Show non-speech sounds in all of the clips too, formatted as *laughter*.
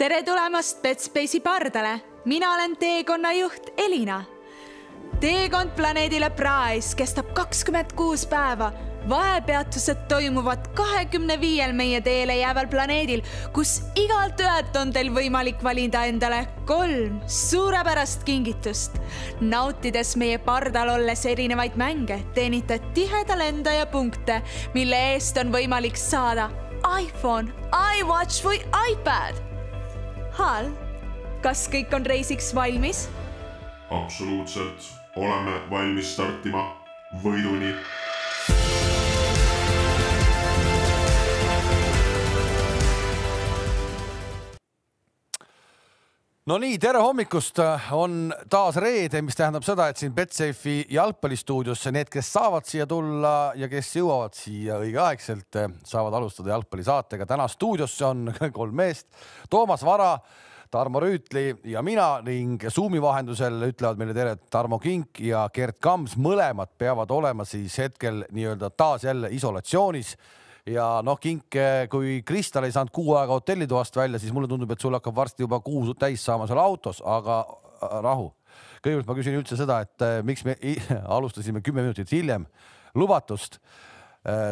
tere tulemast Betspace'i pardale, mina olen teekonna juht Elina. teekond planeedile Prize kestab kakskümmend kuus päeva. vahepeatused toimuvad kahekümne viiel meie teele jääval planeedil, kus igalt öölt on teil võimalik valida endale kolm suurepärast kingitust. nautides meie pardal olles erinevaid mänge, teenite tiheda lendaja punkte, mille eest on võimalik saada iPhone, iWatch või iPad Hal, kas kõik on reisiks valmis? absoluutselt, oleme valmis startima võiduni. No nii, tere hommikust, on taas reede, mis tähendab seda, et siin Betsafe'i jalgpallistuudiosse need, kes saavad siia tulla ja kes jõuavad siia õigeaegselt, saavad alustada jalgpallisaatega. täna stuudiosse on *laughs* kolm meest, Toomas Vara, Tarmo Rüütli ja mina ning Zoomi vahendusel ütlevad meile tere Tarmo Kink ja Gerd Kams, mõlemad peavad olema siis hetkel nii-öelda taas jälle isolatsioonis ja noh, Kink, kui Kristal ei saanud kuu aega hotellitoast välja, siis mulle tundub, et sul hakkab varsti juba kuu täis saama seal autos, aga äh, rahu. kõigepealt ma küsin üldse seda, et äh, miks me *laughs* alustasime kümme minutit hiljem lubatust.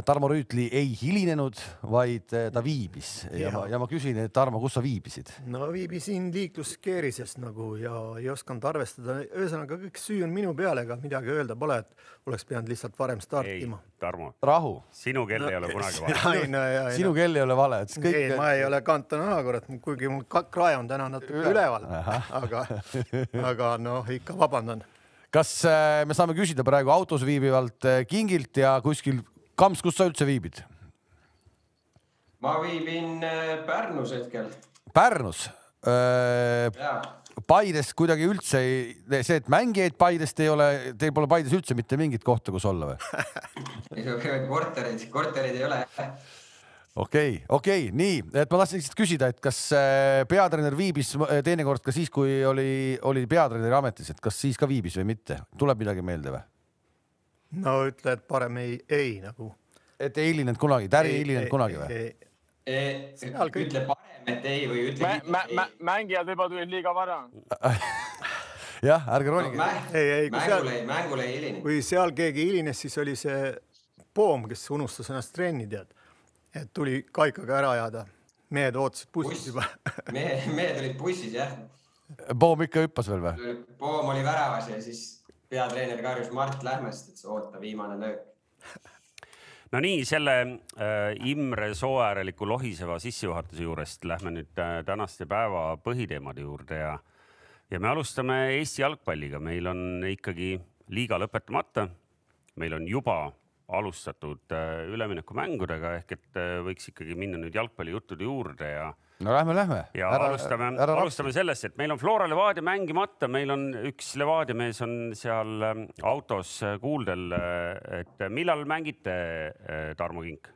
Tarmo Rüütli ei hilinenud, vaid äh, ta viibis. Ja, ja ma, ja ma küsin, et Tarmo, kus sa viibisid? no viibisin liikluskeerises nagu ja ei osanud arvestada, ühesõnaga kõik süü on minu peal, ega midagi öelda pole, et oleks pidanud lihtsalt varem startima. Tarmo, rahu, sinu kell ei ole kunagi vale. no sinu kell ei ole vale, et siis kõik ei, ma ei ole kantona kurat, kuigi mul krae on täna natuke Üle- üleval, aga, aga noh, ikka vabandan. kas äh, me saame küsida praegu autos viibivalt äh, Kingilt ja kuskil, Kams, kus sa üldse viibid? ma viibin äh, Pärnus hetkel Pärnus äh, ja Paides kuidagi üldse ei, see, et mängijaid Paidest ei ole, teil pole Paides üldse mitte mingit kohta, kus olla või? *laughs* korterid, korterid ei ole. okei, okei, nii, et ma tahtsin lihtsalt küsida, et kas äh, peatreener viibis teinekord ka siis, kui oli, oli peatreeneri ametis, et kas siis ka viibis või mitte, tuleb midagi meelde või? No ütle, et parem ei, ei nagu. et ei hilinenud kunagi, Täri ei hilinenud kunagi või? Kõik- ütle parem, et ei või ütle mä, mä, mä, mängijad võib-olla tulid liiga vara. *laughs* jah, ärge no,. ronige. Ei, ei, kui seal- mängule ei hilinenud. kui seal keegi hilines, siis oli see Poom, kes unustas ennast trenni, tead. et tuli kaikaga ära ajada. mehed ootasid bussis buss juba. mehed, mehed olid bussis jah. Poom ikka hüppas veel või? Poom oli väravas ja siis peatreener karjus Mart Lähmest, et oota, viimane löök. no nii selle äh, Imre Sooääreliku lohiseva sissejuhatuse juurest lähme nüüd äh, tänaste päeva põhiteemade juurde ja ja me alustame Eesti jalgpalliga, meil on ikkagi liiga lõpetamata. meil on juba alustatud äh, üleminekumängudega ehk et võiks ikkagi minna nüüd jalgpallijuttude juurde ja no lähme, lähme. ja ära, alustame, alustame sellest, et meil on Flora Levadia mängimata, meil on üks Levadia mees on seal ähm, autos äh, kuuldel. et millal mängite, Tarmo Kink?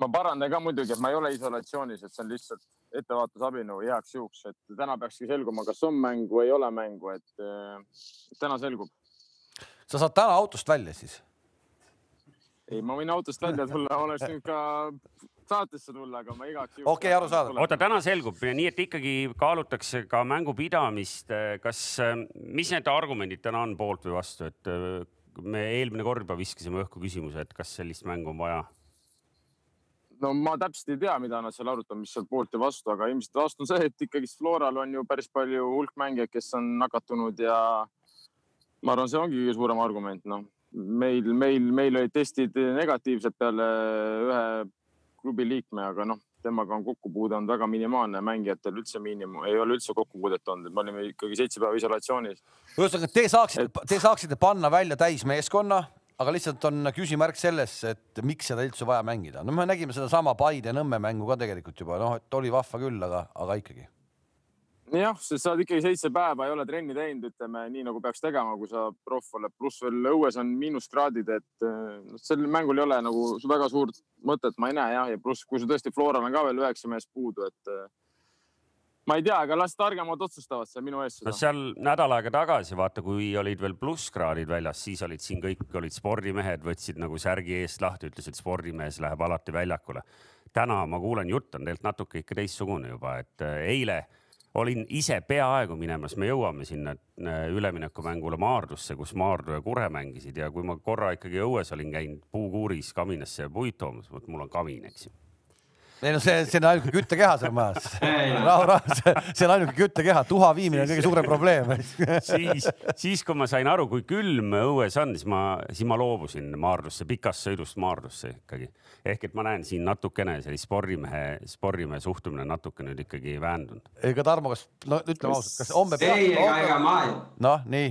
ma parandan ka muidugi, et ma ei ole isolatsioonis, et see on lihtsalt ettevaatusabinõu igaks juhuks, et täna peakski selguma, kas on mängu või ei ole mängu, et äh, täna selgub. sa saad täna autost välja siis? ei, ma võin autost välja tulla, oleks võinud ka saatesse tulla, aga ma igaks juhuks. Okei, arusaadav. oota, täna selgub, nii et ikkagi kaalutakse ka mängu pidamist. kas, mis need argumendid täna on poolt või vastu, et äh, me eelmine kord juba viskasime õhku küsimuse, et kas sellist mängu on vaja? no ma täpselt ei tea, mida nad seal arutavad, mis seal poolt ja vastu, aga ilmselt vastu on see, et ikkagist Floral on ju päris palju hulk mängijaid, kes on nakatunud ja ma arvan, see ongi kõige suurem argument, noh. meil, meil, meil olid testid negatiivsed peale ühe klubi liikme, aga noh, temaga on kokkupuude olnud väga minimaalne, mängijatel üldse miinimum, ei ole üldse kokkupuudet olnud, et me olime ikkagi seitse päeva isolatsioonis. ühesõnaga, te saaksite, te saaksite panna välja täismeeskonna, aga lihtsalt on küsimärk selles, et miks seda üldse vaja mängida. no me nägime sedasama Paide ja Nõmme mängu ka tegelikult juba, noh, et oli vahva küll, aga, aga ikkagi. jah, sest sa oled ikkagi seitse päeva ei ole trenni teinud, ütleme nii nagu peaks tegema, kui sa proff oled, pluss veel õues on miinuskraadid, et noh, sel mängul ei ole nagu väga suurt mõtet, ma ei näe jah, ja pluss, kui sul tõesti Floral on ka veel üheksa meest puudu, et eh, ma ei tea, aga las targemad otsustavad seal minu eest no seal nädal aega tagasi, vaata, kui olid veel plusskraadid väljas, siis olid siin kõik olid spordimehed, võtsid nagu särgi eest lahti, ütlesid, spordimees läheb alati väljakule. täna ma kuulen, jutt on tegelikult natuke ikka teistsugune juba, et äh, eile olin ise peaaegu minemas, me jõuame sinna äh, üleminekumängule Maardusse, kus Maardu ja Kure mängisid. Ja kui ma korra ikkagi õues olin käinud puukuuris kaminasse puid toomas, vot mul on kamin, eks ju ei no see, see on ainuke küttekeha seal majas. *laughs* Rahu, rahu, see, on ainuke küttekeha, tuha viimine on kõige suurem probleem *laughs* siis, siis kui ma sain aru, kui külm õues on, siis ma, siis ma loobusin Maardusse, pikast sõidust Maardusse ikkagi. ehk et ma näen siin natukene sellist spordimehe, spordimehe suhtumine natuke nüüd ikkagi väändunud. ega Tarmo, kas, no ütleme ausalt, kas homme ei, ega, ega ma ei noh, nii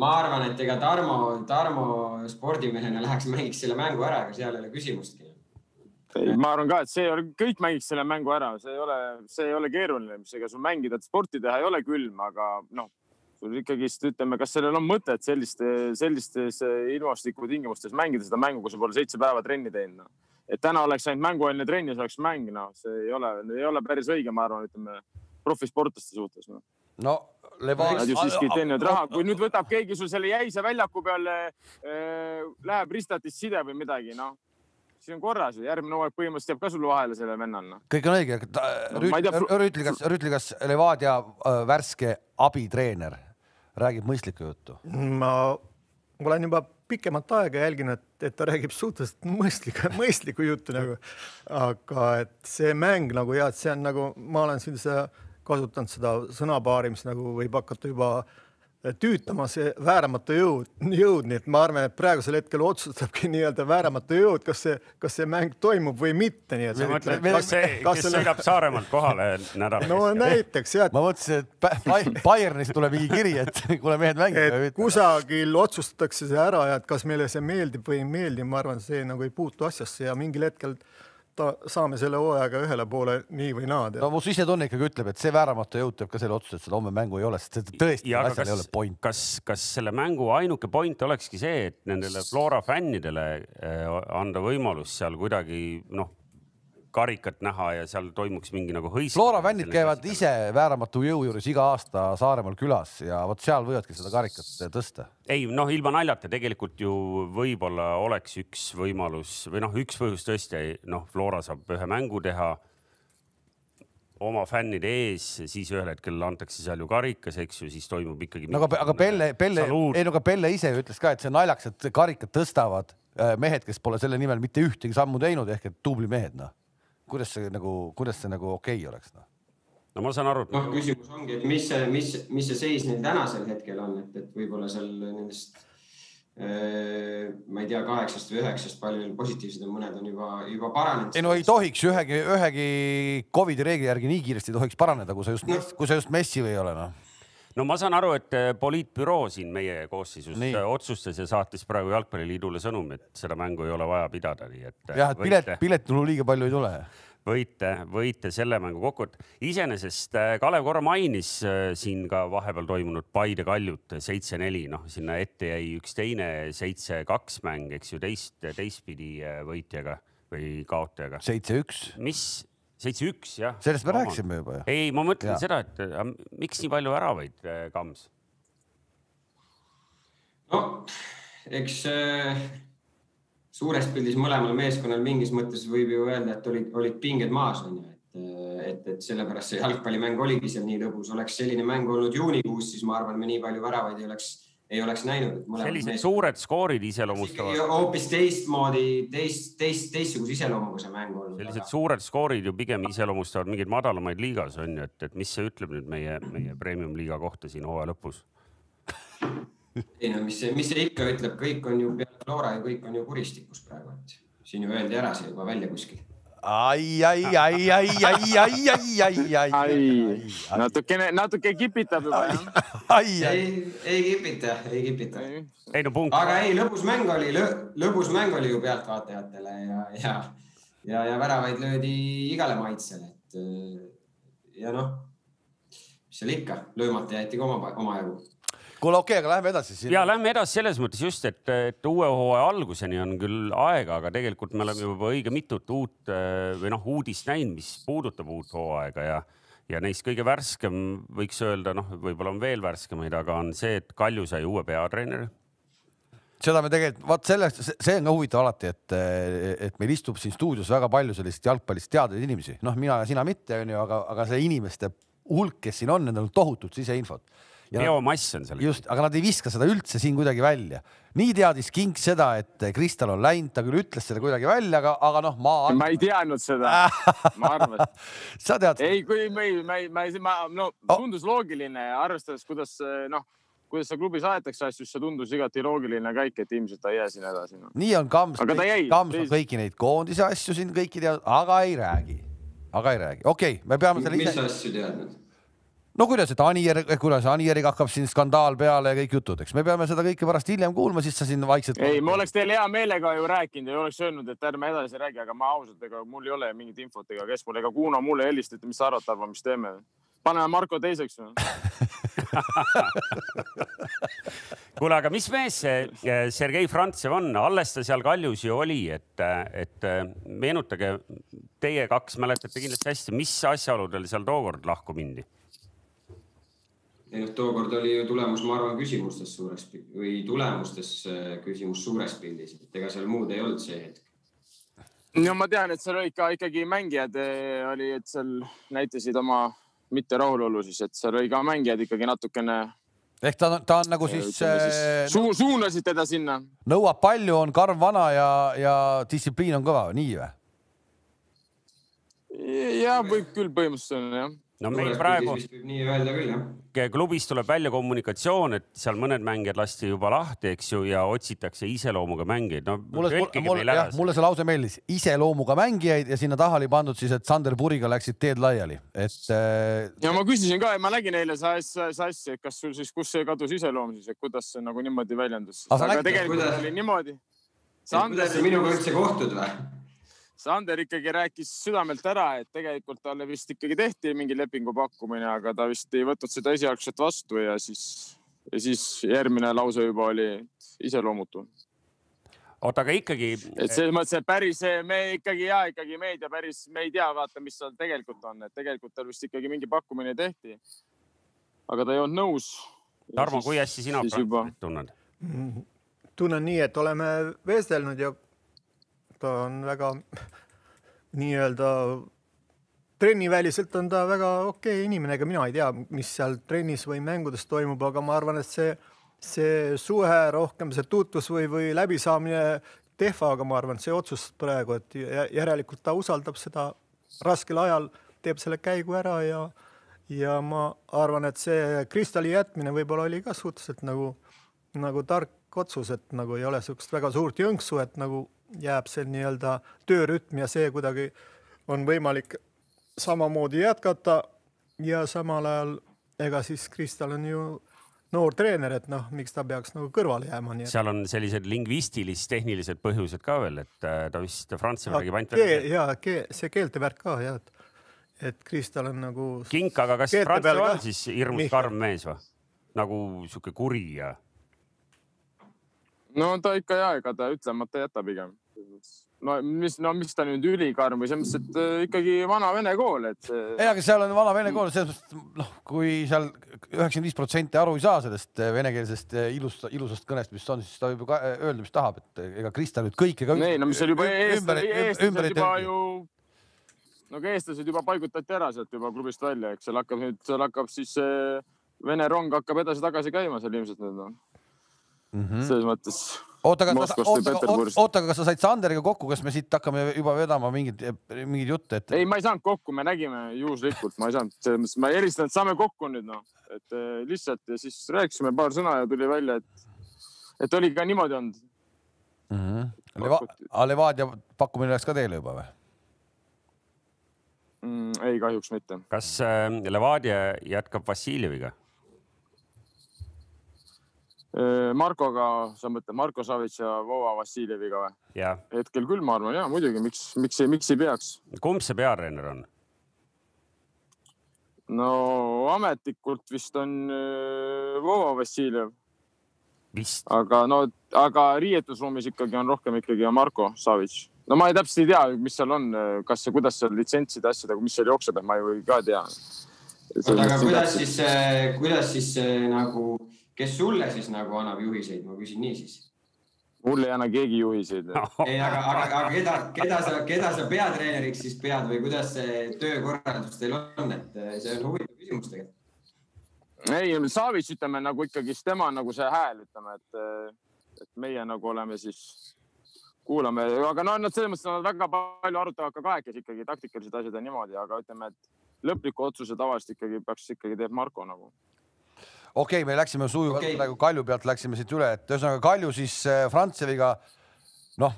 ma arvan, et ega Tarmo, Tarmo spordimehena läheks mängiks selle mängu ära, ega seal ei ole küsimustki. ei, ma arvan ka, et see ole, kõik mängiks selle mängu ära, see ei ole, see ei ole keeruline, mis ega sul mängida, et sporti teha ei ole külm, aga noh, sul ikkagist ütleme, kas sellel on mõtet selliste, sellistes ilmastikutingimustes mängida seda mängu, kui sa pole seitse päeva trenni teinud no.. et täna oleks ainult mängueelne trenn ja see oleks mäng, noh, see ei ole, ei ole päris õige, ma arvan, ütleme profisportlaste suhtes no.. no Levadia Nad ju siiski teenivad raha, kui nüüd võtab keegi sul selle jäise väljaku peale äh,, läheb ristatist side või midagi, noh, siis on korras ju, järgmine hooaeg põhimõtteliselt jääb ka sul vahele sellel vennal, noh. kõik on õige, No ei tea, Rüütli, kas, Rüütli, kas Levadia äh, värske abitreener räägib mõistlikku juttu? ma olen juba pikemat aega jälginud, et ta räägib suhteliselt mõistlikku, mõistlikku juttu nagu, aga et see mäng nagu ja et see on nagu, ma olen sellise kasutanud seda sõnapaari, mis nagu võib hakata juba tüütama see vääramatu jõud, jõud, nii et ma arvan, et praegusel hetkel otsustabki *laughs* nii-öelda vääramatu jõud, kas see, kas see mäng toimub või mitte, nii et sa mõtled, me- kas see, kes selle- sõidab Saaremaalt kohale nädala no näiteks jah, ma mõtlesin, et Ba- Ba- *laughs* Bayernist tuleb mingi kiri, et *laughs* kuule mehed mängige et. kusagil otsustatakse see ära ja et kas meile see meeldib või ei meeldi, ma arvan, see nagu ei puutu asjasse ja mingil hetkel ta, saame selle hooajaga ühele poole nii või naa no mu sisetunne ikkagi ütleb, et see vääramatu jõud teeb ka selle otsuse, et seda homme mängu ei ole, sest tõesti ja asjal ei ole kas point,. kas, kas selle mängu ainuke point olekski see, et nendele Flora fännidele eh, anda võimalus seal kuidagi noh, karikat näha ja seal toimuks mingi nagu hõis. Flora fännid käivad ise vääramatu jõu juures iga aasta Saaremaal külas ja vot seal võivadki seda karikat tõsta. ei noh, ilma naljata tegelikult ju võib-olla oleks üks võimalus või noh, üks põhjus tõesti noh, Flora saab ühe mängu teha oma fännide ees, siis ühel hetkel antakse seal ju karikas, eks ju, siis toimub ikkagi. no aga, aga Pelle, Pelle, ei no aga Pelle ise ju ütles ka, et see on naljakas, et karikat tõstavad äh, mehed, kes pole selle nimel mitte ühtegi sammu teinud ehk et tubli mehed noh. Kuidas see nagu, kuidas see nagu okei okay oleks noh? no ma saan aru, noh, küsimus ongi, et mis see, mis, mis see seis neil tänasel hetkel on, et, et võib-olla seal nendest äh, ma ei tea, kaheksast või üheksast, palju neil positiivsed on, mõned on juba, juba paranenud. ei no ei tohiks ühegi, ühegi Covidi reegli järgi nii kiiresti ei tohiks paraneda, kui sa just, kui sa just Messi või ei ole noh. No ma saan aru, et eh, poliitbüroo siin meie koosseisus Nii. eh, otsustas ja saatis praegu Jalgpalliliidule sõnumi, et seda mängu ei ole vaja pidada, nii et. jah, et pilet, piletitulu liiga palju ei tule. võite, võite selle mängu kokku võtta. iseenesest Kalev korra mainis siin ka vahepeal toimunud Paide Kaljut seitse-neli, noh, sinna ette jäi üks teine seitse-kaks mäng, eks ju, teist, teistpidi võitjaga või kaotajaga. seitse-üks, mis, seitse-üks jah. sellest me rääkisime juba ju. ei, ma mõtlen Jaa. seda, et äh, miks nii palju väravaid, Kams? no eks äh, suures pildis mõlemal meeskonnal mingis mõttes võib ju öelda, et olid, olid pinged maas on ju, et, et, et sellepärast see jalgpallimäng oligi seal nii lõbus, oleks selline mäng olnud juunikuus, siis ma arvan, me nii palju väravaid ei oleks, ei oleks näinud. sellised suured skoorid iseloomustavad, hoopis teistmoodi, teist, teist, teistsuguse iseloomuga see mäng olnud. sellised suured skoorid ju pigem iseloomustavad mingeid madalamaid liigas on ju, et, et mis see ütleb nüüd meie, meie premium liiga kohta siin hooaja lõpus? ei no mis see, mis see ikka ütleb, kõik on ju peale Flora ja kõik on ju kuristikus praegu, et siin ju öeldi ära see juba välja kuskil. ai, ai, ai, ai, ai, ai, ai, ai, ai, ai, natukene, natuke kipitab juba jah. ai, ai, ei, ei kipita, ei kipita. ei no punkt. aga ei, lõbus mäng oli, lõbus mäng oli ju pealtvaatajatele ja, ja, ja, ja väravaid löödi igale maitsele, et äh, ja noh, mis seal ikka, löömata jäeti ka oma, omajagu kuule okei okay,, aga lähme edasi siin. ja lähme edasi selles mõttes just, et, et uue hooaja alguseni on küll aega, aga tegelikult me oleme juba õige mitut uut äh, või noh, uudist näinud, mis puudutab uut hooaega ja ja neist kõige värskem võiks öelda, noh, võib-olla on veel värskemaid, aga on see, et Kalju sai uue peatreeneri. seda me tegelikult, vaat sellest, see on ka huvitav alati, et, et meil istub siin stuudios väga palju sellist jalgpallist teadvaid inimesi, noh, mina ja sina mitte, onju, aga, aga see inimeste hulk, kes siin on, nendel on tohutult siseinfot. Biomass on seal. just, aga nad ei viska seda üldse siin kuidagi välja. nii teadis King seda, et Kristal on läinud, ta küll ütles selle kuidagi välja, aga, aga noh, ma. ma ei teadnud seda *laughs* ma arvasin. sa tead? ei, kui ma ei, ma ei, ma ei, ma, no oh. tundus loogiline, arvestades, kuidas noh kuidas seal klubis aetakse asju, siis see tundus igati loogiline käik, et ilmselt ta ei jää sinna edasi no.. nii on Kams, Kams on kõiki neid koondise asju siin kõiki teadnud, aga ei räägi, aga ei räägi, okei okay,, me peame selle ise. mis asju teadnud? No kuidas, et Anier, kuidas Anieriga hakkab siin skandaal peale ja kõik jutud, eks me peame seda kõike pärast hiljem kuulma, siis sa siin vaikselt. ei, ma oleks teile hea meelega ju rääkinud ja oleks öelnud, et ärme edasi räägi, aga ma ausalt, ega mul ei ole mingit infot ega kes mul ega Kuno mulle helistas, et mis sa arvad, Tarmo, mis teeme paneme Marko teiseks või *laughs* kuule, aga mis mees see Sergei Frantsev on, alles ta seal Kaljus ju oli, et, et meenutage, teie kaks mäletate kindlasti hästi, mis asjaoludel seal tookord lahku mindi? Ei noh, tookord oli ju tulemus, ma arvan, küsimustes suures või tulemustes äh, küsimus suures pildis, et ega seal muud ei olnud see hetk no ma tean, et seal olid ka ikkagi mängijad eh, oli, et seal näitasid oma mitte rahulolu siis, et seal oli ka mängijad ikkagi natukene. ehk ta on, ta on nagu siis, siis äh, su. suunasid teda sinna. nõuab palju, on karv vana ja, ja distsipliin on kõva, nii või? ja võib küll põhimõtteliselt jah no meil praegu. nii öelda küll jah klubis tuleb välja kommunikatsioon, et seal mõned mängijad lasti juba lahti, eks ju, ja otsitakse iseloomuga mängijaid. no mulle, mulle, jah, mulle see lause meeldis, iseloomuga mängijaid ja sinna taha oli pandud siis, et Sander Puriga läksid teed laiali, et äh.... ja ma küsisin ka, ma nägin eile sassi, et kas sul siis, kus see kadus iseloom siis, et kuidas see nagu niimoodi väljendus. aga tegelikult kuidas? oli niimoodi. kuidas sa minuga üldse kohtud või? Sander ikkagi rääkis südamelt ära, et tegelikult talle vist ikkagi tehti mingi lepingu pakkumine, aga ta vist ei võtnud seda esialgset vastu ja siis, ja siis järgmine lause juba oli iseloomutu. oota, aga ikkagi. et selles mõttes, et päris me ikkagi ja ikkagi meedia päris, me ei tea, vaata, mis seal tegelikult on, et tegelikult tal vist ikkagi mingi pakkumine tehti. aga ta ei olnud nõus. Tarmo, kui hästi sina juba... tunned? tunnen nii, et oleme vestelnud ja ta on väga *laughs* nii-öelda trenniväliselt on ta väga okei okay inimene, ega mina ei tea, mis seal trennis või mängudes toimub, aga ma arvan, et see, see suhe rohkem, see tutvus või, või läbisaamine Tehvaga, ma arvan, see otsus praegu, et järelikult ta usaldab seda raskel ajal, teeb selle käigu ära ja, ja ma arvan, et see Kristali jätmine võib-olla oli ka suhteliselt nagu, nagu tark otsus, et nagu ei ole niisugust väga suurt jõnksu, et nagu jääb see nii-öelda töörütm ja see kuidagi on võimalik samamoodi jätkata ja samal ajal ega siis Kristal on ju noor treener, et noh, miks ta peaks nagu kõrvale jääma. seal on sellised lingvistilis-tehnilised põhjused ka veel, et äh, ta vist Frantsuse räägib ainult ja keel, see keelte värk ka jah, et, et Kristal on nagu. kink, aga kas Frantsuse on siis hirmus karm mees või? nagu sihuke kuri ja? No ta ikka ja, ega ta ütlemata ei jäta pigem no mis, no mis ta nüüd ülikarm või selles mõttes, et äh, ikkagi vana vene kool, et. ei, aga seal on vana vene kool selles mõttes, noh, kui seal üheksakümmend viis protsenti aru ei saa sellest äh, venekeelsest äh, ilust, ilusast kõnest, mis on, siis ta võib ju öelda, mis tahab, et ega Krista nüüd kõike ka. ei, no mis oli juba eestlased juba ju, no aga eestlased juba paigutati ära sealt juba klubist välja, eks seal hakkab nüüd, seal hakkab siis Vene rong hakkab edasi-tagasi käima seal ilmselt nüüd noh mm -hmm.. selles mõttes oota, aga kas, oota, aga kas sa said Sanderiga kokku, kas me siit hakkame juba vedama mingeid, mingeid jutte, et? ei, ma ei saanud kokku, me nägime juhuslikult, ma ei saanud, selles mõttes ma helistanud, saame kokku nüüd noh, et eh, lihtsalt ja siis rääkisime paar sõna ja tuli välja, et, et oli ka niimoodi olnud mm. -hmm. Leva, Levadia pakkumine läks ka teile juba või? Mm, ei, kahjuks mitte. kas äh, Levadia jätkab Vassiljeviga? Äh, Markoga, sa mõtled Marko Savits ja Vova Vassiljeviga või? hetkel küll, ma arvan ja muidugi, miks, miks, miks ei peaks. kumb see peatreener on? no ametlikult vist on äh, Vova Vassiljev. aga no, aga riietusruumis ikkagi on rohkem ikkagi Marko Savits. no ma ei täpselt ei tea, mis seal on, kas ja kuidas seal litsentside asjadega, mis seal jookseb, et ma ju ka ei tea. aga kuidas siis, kuidas siis nagu kes sulle siis nagu annab juhiseid, ma küsin niisiis. mul ei anna keegi juhiseid. *laughs* ei, aga, aga, aga keda, keda sa, keda sa peatreeneriks siis pead või kuidas see töökorraldus teil on, et eh, see on huvitav küsimus tegelikult. ei, Savits, ütleme nagu ikkagist tema on nagu see hääl, ütleme, et, et meie nagu oleme siis, kuulame, aga no nad selles mõttes nad väga palju arutavad ka kahekesi ikkagi taktikalised asjad ja niimoodi, aga ütleme, et lõpliku otsuse tavaliselt ikkagi peaks ikkagi teeb Marko nagu. Okei okay,, me läksime sujuvalt okay. praegu Kalju pealt läksime siit üle, et ühesõnaga Kalju siis äh, Frantseviga, noh,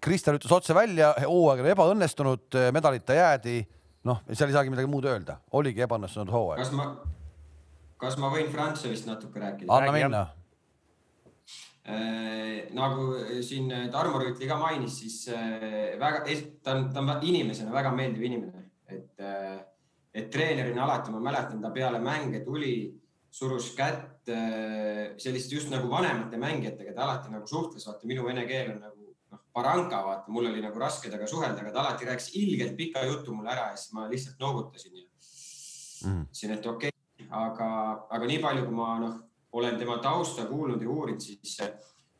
Kristjan ütles otse välja, hooaeg oli ebaõnnestunud, medalita jäädi, noh, seal ei saagi midagi muud öelda, oligi ebaõnnestunud hooaeg. kas ma, kas ma võin Frantsevist natuke rääkida? anna Räägi, minna. Äh, nagu siin Tarmo Rüütli ka mainis, siis äh, väga, ta on, ta on inimesena väga meeldiv inimene, et, et treenerina alati ma mäletan, ta peale mänge tuli, surus kätt äh, selliste just nagu vanemate mängijatega, ta alati nagu suhtles, vaata minu vene keel on nagu noh, baranka, vaata mul oli nagu raske temaga suhelda, aga ta alati rääkis ilgelt pika jutu mulle ära ja siis ma lihtsalt noogutasin ja Mhm. ütlesin, et okei okay,, aga, aga nii palju, kui ma noh, olen tema tausta kuulnud ja uurinud, siis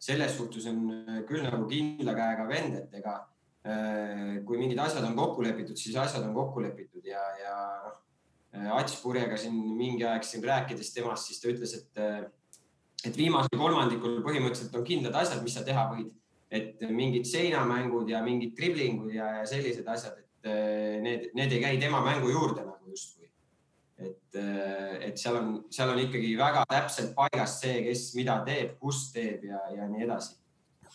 selles suhtes on äh, küll nagu kindla käega vend, et ega äh, kui mingid asjad on kokku lepitud, siis asjad on kokku lepitud ja, ja noh, Ats Purjega siin mingi aeg siin rääkides temast, siis ta ütles, et, et viimasel kolmandikul põhimõtteliselt on kindlad asjad, mis sa teha võid. et mingid seinamängud ja mingid driblingud ja, ja sellised asjad, et äh, need, need ei käi tema mängu juurde nagu justkui et, et seal on, seal on ikkagi väga täpselt paigas see, kes mida teeb, kus teeb ja, ja nii edasi.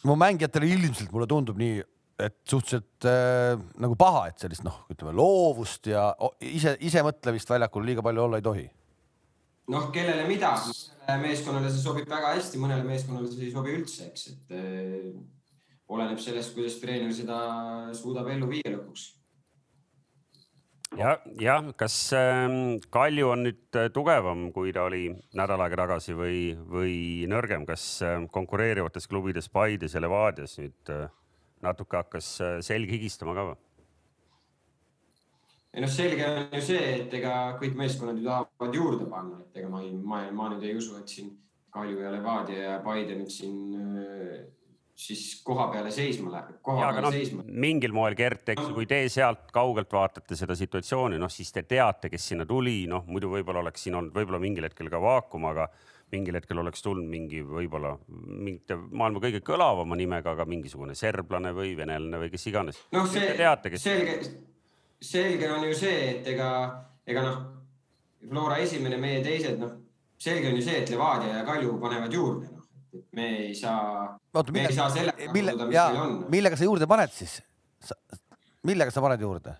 mu mängijatele ilmselt mulle tundub nii, et suhteliselt äh, nagu paha, et sellist noh, ütleme loovust ja o- ise, isemõtlemist väljakul liiga palju olla ei tohi. noh, kellele mida, meeskonnale see sobib väga hästi, mõnele meeskonnale see ei sobi üldse, eks, et äh, oleneb sellest, kuidas treener seda suudab ellu viia lõpuks ja, jah, kas ähm, Kalju on nüüd äh, tugevam, kui ta oli nädal aega tagasi või, või nõrgem, kas äh, konkureerivates klubides Paides ja Levadias nüüd äh, natuke hakkas äh, selg higistama ka või? ei noh, selge on ju see, et ega kõik meeskonnad ju tahavad juurde panna, et ega ma ei, ma, ma nüüd ei usu, et siin Kalju ja Levadia ja Paide nüüd siin öö, siis koha peale seisma läheb, noh seisma., mingil moel Gert, eks ju, kui te sealt kaugelt vaatate seda situatsiooni, noh siis te teate, kes sinna tuli, noh muidu võib-olla oleks siin olnud võib-olla mingil hetkel ka vaakum, aga mingil hetkel oleks tulnud mingi võib-olla mingite maailma kõige kõlavama nimega, aga mingisugune serblane või venelane või kes iganes. noh, see Te teate, kes- selge, selge on ju see, et ega, ega noh, Flora esimene, meie teised, noh, selge on ju see, et Levadia ja Kalju panevad juurde, noh, et me ei saa, oota, me ei saa mille, mille on. millega sa juurde paned siis? millega sa paned juurde?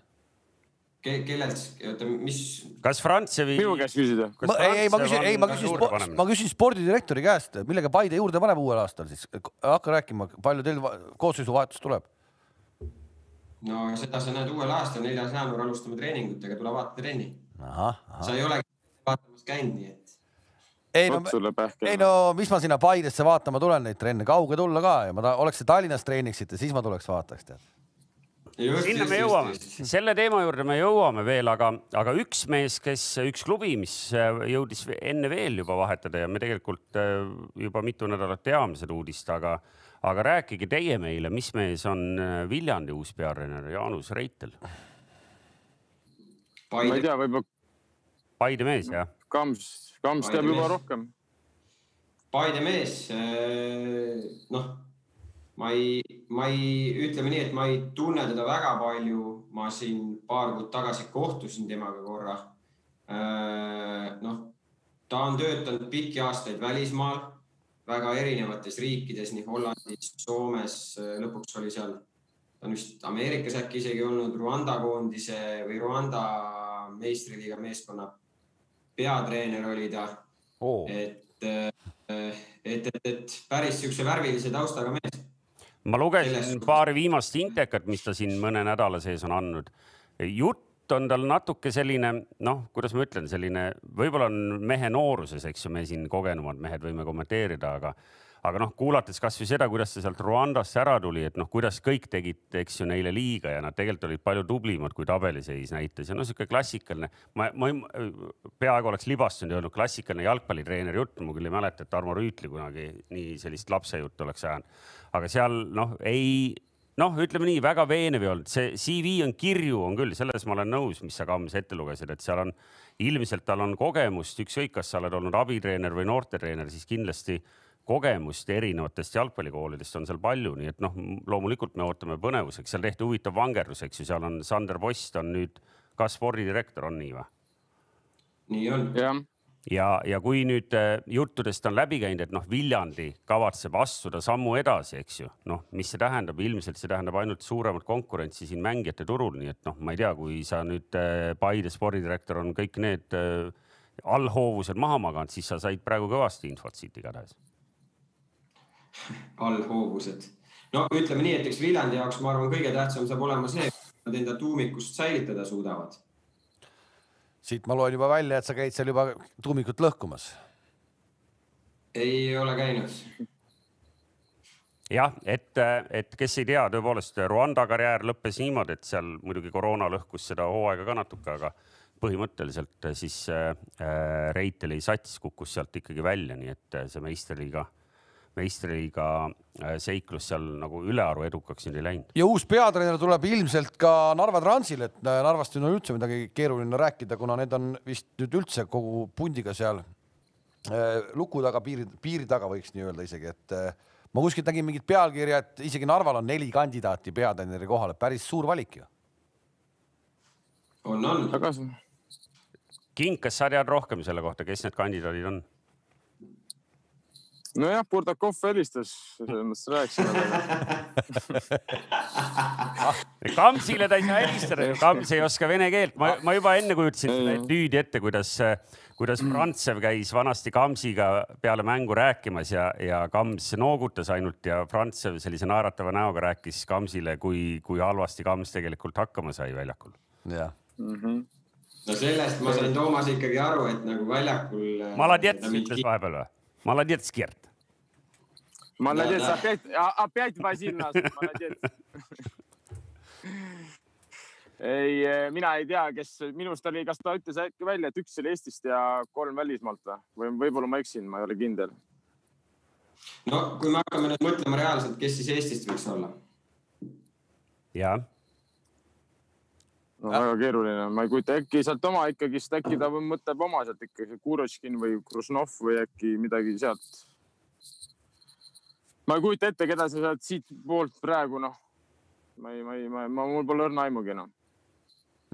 Ke, kellelt, oota, mis, kas Frantsevi? minu käest küsida. ei, ma küsin, ei, ma küsin, ma küsin spordidirektori käest, millega Paide juurde paneb uuel aastal siis, hakka rääkima, palju teil va- koosseisuvahetus tuleb? no seda sa näed uuel aastal, neljas jaanuar alustame treeningutega, tule vaata trenni. sa ei ole vaatamas käinud, nii et ei no ei. no mis ma sinna Paidesse vaatama tulen neid trenne, kauge tulla ka ja ma ta, oleks see Tallinnas treeniksite, siis ma tuleks vaataks tead. Sinna just, me jõuame selle teema juurde me jõuame veel, aga, aga üks mees, kes, üks klubi, mis äh, jõudis enne veel juba vahetada ja me tegelikult äh, juba mitu nädalat teame seda uudist, aga, aga rääkige teie meile, mis mees on äh, Viljandi uus peatreener Jaanus Reitel, ma ei Paide, tea, võib-olla Paide mees jah? Kams, Kams Paide teab juba mees. rohkem. Paide mees, noh, ma ei, ma ei, ütleme nii, et ma ei tunne teda väga palju, ma siin paar kuud tagasi kohtusin temaga korra. noh, ta on töötanud pikki aastaid välismaal, väga erinevates riikides, nii Hollandis, Soomes, lõpuks oli seal, ta on vist Ameerikas äkki isegi olnud Rwanda koondise või Rwanda meistriliiga meeskonna peatreener oli ta oo, et, et, et, et päris siukse värvilise taustaga mees. Ma lugesin paari viimast intekat, mis ta siin mõne nädala sees on andnud. jutt on tal natuke selline, noh, kuidas ma ütlen, selline, võib-olla on mehe nooruses, eks ju, me siin kogenumad mehed võime kommenteerida, aga aga noh, kuulates kasvõi seda, kuidas ta sealt Rwandasse ära tuli, et noh, kuidas kõik tegid, eks ju, neile liiga ja nad tegelikult olid palju tublimad, kui tabeliseis näitas ja no sihuke klassikaline, ma, ma peaaegu oleks libastunud ja öelnud klassikaline jalgpallitreeneri jutt, ma küll ei mäleta, et Tarmo Rüütli kunagi nii sellist lapsejuttu oleks ajanud. Aga seal noh, ei noh, ütleme nii, väga veenev ei olnud, see CV on kirju, on küll, selles ma olen nõus, mis sa Kams ette lugesid, et seal on ilmselt tal on kogemust, ükskõik, kas sa oled olnud abitreener või noortetreener, siis kindlasti kogemust erinevatest jalgpallikoolidest on seal palju, nii et noh, loomulikult me ootame põnevuseks, seal tehti huvitav vangerdus, eks ju, seal on Sander Post on nüüd ka spordidirektor, on nii või? nii on. Ja, ja kui nüüd äh, juttudest on läbi käinud, et noh, Viljandi kavatseb astuda sammu edasi, eks ju, noh, mis see tähendab, ilmselt see tähendab ainult suuremat konkurentsi siin mängijate turul, nii et noh, ma ei tea, kui sa nüüd äh, Paide spordidirektor on kõik need äh, allhoovused maha maganud, siis sa said praegu kõvasti infot siit igatahes. allhoovused, no ütleme nii, et eks Viljandi jaoks ma arvan, kõige tähtsam saab olema see, et nad enda tuumikust säilitada suudavad siit ma loen juba välja, et sa käid seal juba tuumikut lõhkumas. ei ole käinud. jah, et, et kes ei tea, tõepoolest Rwanda karjäär lõppes niimoodi, et seal muidugi koroona lõhkus seda hooaega ka natuke, aga põhimõtteliselt siis äh, Reiteli sats kukkus sealt ikkagi välja, nii et see meistriliiga meistriliiga äh, seiklus seal nagu ülearu edukaks nüüd ei läinud. ja uus peatreener tuleb ilmselt ka Narva Transil, et äh, Narvast nüüd on üldse midagi keeruline rääkida, kuna need on vist nüüd üldse kogu pundiga seal äh, luku taga, piiri, piiri taga võiks nii öelda isegi, et ma kuskilt nägin mingit pealkirja, et isegi Narval on neli kandidaati peatreeneri kohale, päris suur valik ju. on, on. tagasi. King, kas sa tead rohkem selle kohta, kes need kandidaadid on? nojah, Burdakov helistas, selles mõttes rääkisime ah, Kamsile ta ei saa helistada, Kams ei oska vene keelt. ma, ma juba enne kujutasin seda etüüdi ette, kuidas, kuidas Frantsev käis vanasti Kamsiga peale mängu rääkimas ja, ja Kams noogutas ainult ja Frantsev sellise naeratava näoga rääkis Kamsile, kui, kui halvasti Kams tegelikult hakkama sai väljakul. jah mm -hmm no sellest ma sain Toomas ikkagi aru, et nagu väljakul. Maladjets äh, ütles vahepeal või? Maladjets, Gert. Молодец, опять, опять Vasil нас, молодец. ei, mina ei tea, kes minu arust oli, kas ta ütles äkki välja, et üks oli Eestist ja kolm välismaalt või, või võib-olla ma eksin, ma ei ole kindel. no kui me hakkame nüüd mõtlema reaalselt, kes siis Eestist võiks olla? jah no väga keeruline, ma ei kujuta, äkki sealt oma ikkagist, äkki ta mõtleb oma sealt ikkagi Kuroškin või Krusnov või äkki midagi sealt ma ei kujuta ette, keda sa sealt siitpoolt praegu noh, ma ei, ma ei, ma, ma, mul pole õrna aimugi enam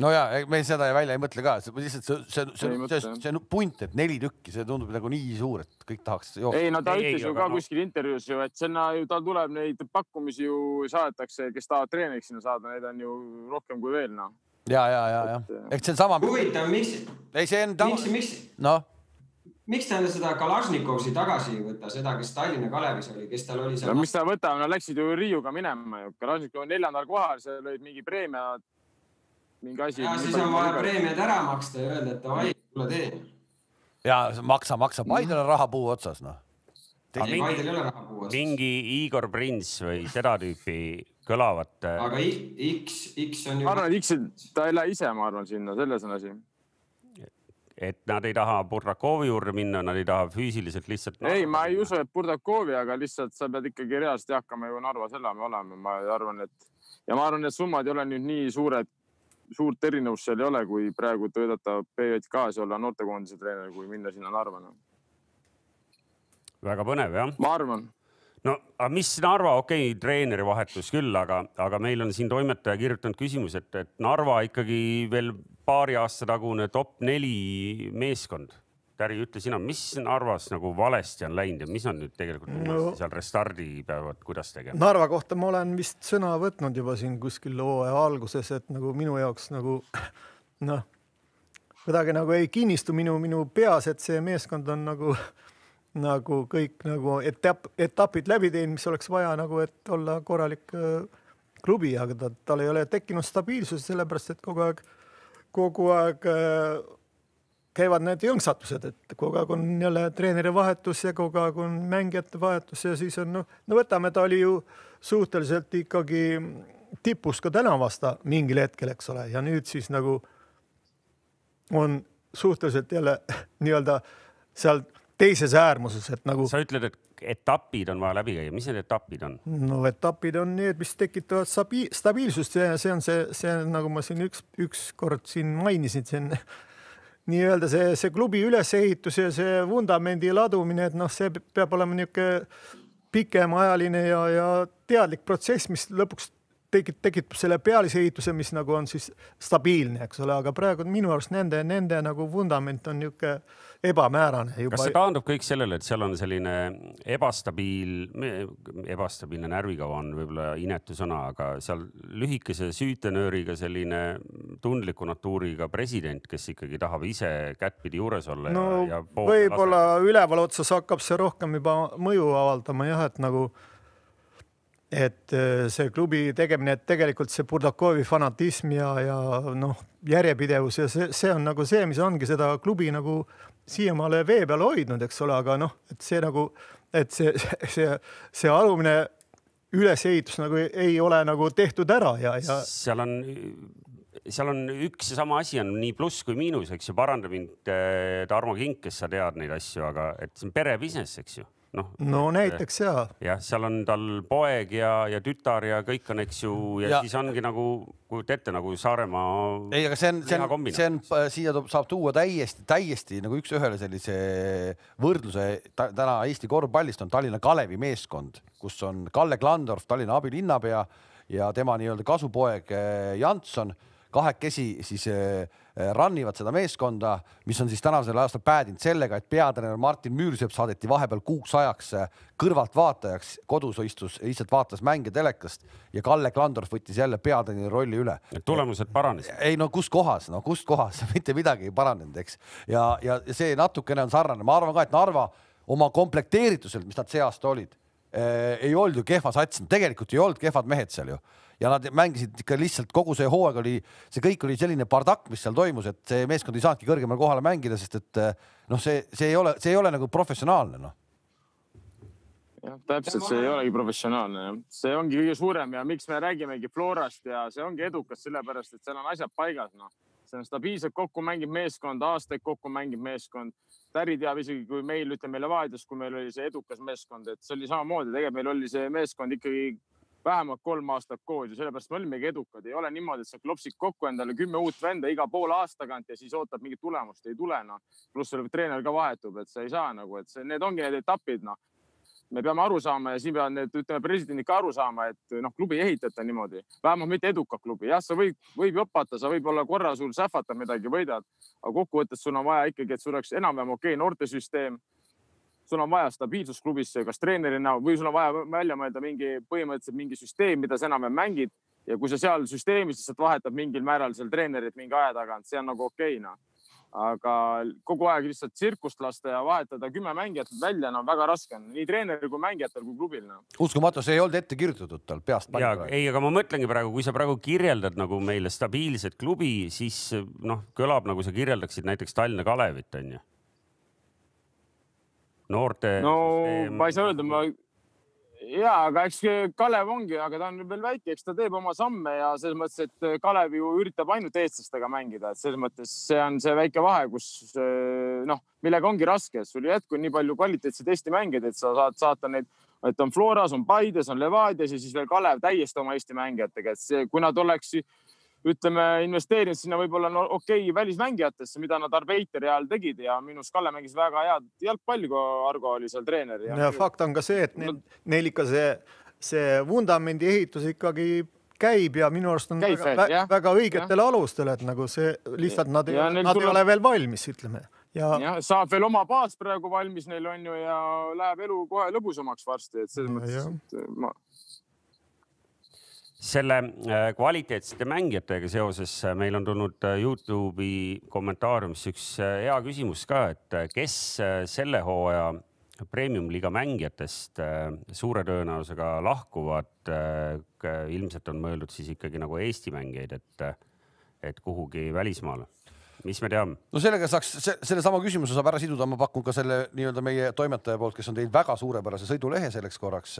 no ja me seda välja ei mõtle ka, lihtsalt see, see, see, see, see, see punt, et neli tükki, see tundub nagu nii suur, et kõik tahaks joosta. ei no ta ei, ütles ei, ju ka no. kuskil intervjuus ju, et sinna ju tal tuleb neid pakkumisi ju saadetakse, kes tahavad treeneriks sinna saada, neid on ju rohkem kui veel noh. ja, ja, ja, ja ehk see on sama. huvitav, miks? ei, see on. miks, miks? noh miks ta seda Kalašnikovsi tagasi ei võta, seda, kes Tallinna Kalevis oli, kes tal oli seal? no mis ta võtab, nad läksid ju Riiuga minema ju, Kalašnikov on neljandal kohal, seal olid mingi preemia, mingi asi. ja siis on vaja preemiad ära maksta ja öelda, et davai, tule tee. ja maksa, maksa, Paidel on rahapuu otsas, noh. ei, Paidel ei ole rahapuu otsas. mingi Igor Prins või seda tüüpi kõlavat. aga X, X on ju. ma arvan, et X, ta ei lähe ise, ma arvan, sinna, selles on asi et nad ei taha Burdakovi juurde minna, nad ei taha füüsiliselt lihtsalt. ei, ma ei usu, et Burdakovi, aga lihtsalt sa pead ikkagi reaalselt hakkama ju Narvas elama olema, ma arvan, et ja ma arvan, et summad ei ole nüüd nii suured, suurt erinevust seal ei ole, kui praegu töötada BJK-s ja olla noortekoondise treener, kui minna sinna Narva väga põnev jah. ma arvan no aga mis Narva, okei okay,, treeneri vahetus küll, aga, aga meil on siin toimetaja kirjutanud küsimuse, et, et Narva ikkagi veel paari aasta tagune top neli meeskond. Täri, ütle sina, mis Narvas nagu valesti on läinud ja mis on nüüd tegelikult no, seal restardi peavad, kuidas tegema? Narva kohta ma olen vist sõna võtnud juba siin kuskil hooaja alguses, et nagu minu jaoks nagu noh, kuidagi nagu ei kinnistu minu, minu peas, et see meeskond on nagu nagu kõik nagu etapp, etapid läbi teinud, mis oleks vaja nagu, et olla korralik äh, klubi, aga ta, tal ei ole tekkinud stabiilsust, sellepärast et kogu aeg, kogu aeg äh, käivad need jõnksatused, et kogu aeg on jälle treeneri vahetus ja kogu aeg on mängijate vahetus ja siis on noh, no võtame, ta oli ju suhteliselt ikkagi tipus ka tänavu aasta mingil hetkel, eks ole, ja nüüd siis nagu on suhteliselt jälle *laughs* nii-öelda seal teises äärmuses, et nagu. sa ütled, et etapid on vaja läbi käia, mis need etapid on? no etapid on need, mis tekitavad stabi stabiilsust ja see on see, see on nagu ma siin üks, ükskord siin mainisin, see on *laughs* nii-öelda see, see klubi ülesehitus ja see vundamendi ladumine, et noh, see peab olema niisugune pikemaajaline ja, ja teadlik protsess, mis lõpuks tekib, tekitab selle pealisehituse, mis nagu on siis stabiilne, eks ole, aga praegu minu arust nende, nende nagu vundament on niisugune ebamäärane juba. kas see taandub kõik sellele, et seal on selline ebastabiil, ebastabiilne närvikava on võib-olla inetu sõna, aga seal lühikese süütenööriga selline tundliku natuuriga president, kes ikkagi tahab ise kättpidi juures olla no, ja, ja võib-olla üleval otsas hakkab see rohkem juba mõju avaldama jah, et nagu et äh, see klubi tegemine, et tegelikult see Burdakovi fanatism ja, ja noh, järjepidevus ja see, see on nagu see, mis ongi seda klubi nagu siiamaale vee peal hoidnud, eks ole, aga noh, et see nagu, et see, *laughs* see, see alumine ülesehitus nagu ei ole nagu tehtud ära ja, ja. seal on, seal on üks ja sama asi on nii pluss kui miinus, eks ju, paranda mind, äh, Tarmo Kink, kes sa tead neid asju, aga et see on pere business, eks ju noh. no näiteks ja. jah, seal on tal poeg ja, ja tütar ja kõik on, eks ju, ja, siis ongi nagu, kujuta ette nagu Saaremaa. ei, aga see on, see on, see on, siia saab tuua täiesti, täiesti nagu üks-ühele sellise võrdluse ta, täna Eesti korvpallist on Tallinna Kalevi meeskond, kus on Kalle Klandorf, Tallinna abilinnapea ja tema nii-öelda kasupoeg eh, Janson kahekesi siis äh, run ivad seda meeskonda, mis on siis tänasel aastal päädinud sellega, et peatreener Martin Müürsepp saadeti vahepeal kuuks ajaks äh, kõrvaltvaatajaks, kodus istus, lihtsalt vaatas mänge telekast ja Kalle Klandorf võttis jälle peatreeneri rolli üle. tulemused paranesid? ei no kus kohas, no kus kohas *laughs* mitte midagi ei paranenud, eks. ja, ja see natukene on sarnane, ma arvan ka, et Narva oma komplekteerituselt, mis nad see aasta olid ei olnud ju kehva sats, tegelikult ei olnud kehvad mehed seal ju ja nad mängisid ikka lihtsalt kogu see hooaeg oli, see kõik oli selline bardakk, mis seal toimus, et see meeskond ei saanudki kõrgemale kohale mängida, sest et noh, see, see ei ole, see ei ole nagu professionaalne noh jah, täpselt, see ei olegi professionaalne, see ongi kõige suurem ja miks me räägimegi Florast ja see ongi edukas, sellepärast et seal on asjad paigas, noh. see on stabiilselt kokku mängib meeskond, aastaid kokku mängib meeskond. Täri teab isegi, kui meil, ütleme Levadias, kui meil oli see edukas meeskond, et see oli samamoodi, tegelikult meil oli see meeskond ikkagi vähemalt kolm aastat koos ja sellepärast me olimegi edukad. ei ole niimoodi, et sa klopsid kokku endale kümme uut venda iga poole aasta tagant ja siis ootad mingit tulemust, ei tule noh. pluss sul treener ka vahetub, et sa ei saa nagu, et see, need ongi need etapid noh me peame aru saama ja siin peavad need, ütleme, presidendid ka aru saama, et noh, klubi ei ehitata niimoodi, vähemalt mitte edukat klubi. jah, sa võid, võib jopata, sa võib-olla korra sul sähvatab midagi, võidad, aga kokkuvõttes sul on vaja ikkagi, et sul oleks enam-vähem okei okay, noortesüsteem sul on vaja stabiilsust klubisse, kas treeneri näol või sul on vaja välja mõelda mingi põhimõtteliselt mingi süsteem, mida sa enam-vähem mängid ja kui sa seal süsteemis lihtsalt vahetad mingil määral seal treenerit mingi aja tagant, see on nagu okei okay, noh. aga kogu aeg lihtsalt tsirkust lasta ja vahetada kümme mängijat välja, no väga raske on. Nii treeneril kui mängijatel kui klubil no.. uskumatu, see ei olnud ette kirjutatud tal peast. ei, aga ma mõtlengi praegu, kui sa praegu kirjeldad nagu meile stabiilset klubi, siis noh, kõlab nagu sa kirjeldaksid näiteks Tallinna Kalevit onju noorte. no süsteem... ma ei saa öelda, ma ja, aga eks Kalev ongi, aga ta on veel väike, eks ta teeb oma samme ja selles mõttes, et Kalev ju üritab ainult eestlastega mängida, et selles mõttes see on see väike vahe, kus noh, millega ongi raske, sul ei jätku nii palju kvaliteetseid Eesti mängijaid, et sa saad saata neid, et on Floras, on Paides, on Levadias ja siis veel Kalev täiesti oma Eesti mängijatega, et see, kui nad oleks ütleme, investeerinud sinna võib-olla no, okei okay, välismängijatesse, mida nad Arbeiteri ajal tegid ja minu arust Kalle mängis väga head jalgpalli, kui Argo oli seal treener. ja, ja fakt on ka see, et neil, neil ikka see, see vundamendi ehitus ikkagi käib ja minu arust on käib väga, veel, väga õigetel ja. alustel, et nagu see lihtsalt nad, ei, nad tuleb... ei ole veel valmis, ütleme. ja, ja saab veel oma baas praegu valmis, neil on ju ja läheb elu kohe lõbusamaks varsti, et selles mõttes, et ma selle äh, kvaliteetsete mängijatega seoses äh, meil on tulnud äh, Youtube'i kommentaariumisse üks hea küsimus ka, et kes selle hooaja premium-liiga mängijatest suure tõenäosusega lahkuvad. ilmselt on mõeldud siis ikkagi nagu Eesti mängijaid, et, et kuhugi välismaale mis me teame? no sellega saaks se, sellesama küsimuse saab ära siduda, ma pakun ka selle nii-öelda meie toimetaja poolt, kes on teinud väga suurepärase sõidulehe selleks korraks,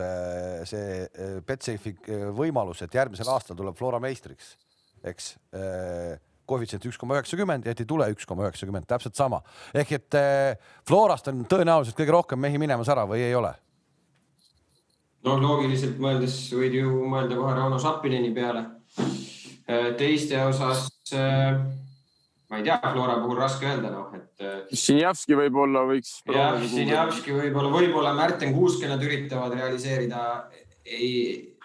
see Betsafe'i võimalus, et järgmisel aastal tuleb Flora meistriks, eks koefitsient üks koma üheksakümmend ja et ei tule üks koma üheksakümmend, täpselt sama. ehk et Florast on tõenäoliselt kõige rohkem mehi minemas ära või ei ole? no loogiliselt mõeldes võid ju mõelda kohe Rauno Sappineni peale. teiste osas ma ei tea, Flora puhul raske öelda, noh, et. Sinjavski võib-olla võiks. jah, Sinjavski võib-olla, võib-olla Märten Kuuske nad üritavad realiseerida. ei,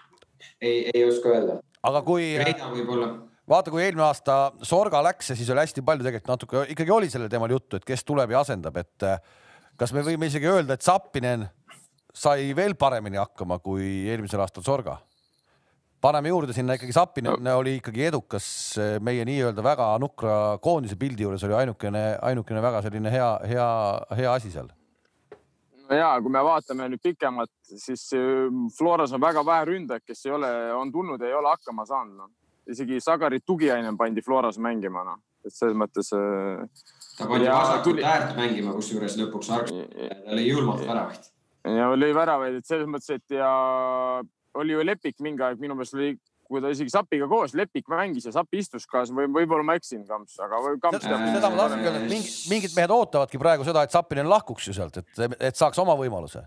ei, ei oska öelda. aga kui. Reida võib-olla vaata, kui eelmine aasta Sorga läks ja siis oli hästi palju tegelikult natuke ikkagi oli sellel teemal juttu, et kes tuleb ja asendab, et kas me võime isegi öelda, et Zappinen sai veel paremini hakkama kui eelmisel aastal Sorga? Paneme juurde sinna ikkagi no. oli ikkagi edukas meie nii-öelda väga nukra koondise pildi juures oli ainukene, ainukene väga selline hea, hea, hea asi seal. no ja kui me vaatame nüüd pikemalt, siis Floras on väga vähe ründajaid, kes ei ole, on tulnud ja ei ole hakkama saanud no.. isegi Sagari tugiaine pandi Floras mängima, noh, et selles mõttes. ta pandi vasakut tuli... äärt mängima, kusjuures lõpuks Arks, lõi julmalt väravat ja lõi väravaid, et selles mõttes, et ja oli ju Lepik mingi aeg, minu meelest oli, kui ta isegi Sapiga koos, Lepik mängis ja Sapi istus kaasa või võib-olla ma eksin, Kamps, aga Kamps teab. seda ma tahtsingi öelda, et mingid, mingid mehed ootavadki praegu seda, et Sapinen lahkuks ju sealt, et, et saaks oma võimaluse.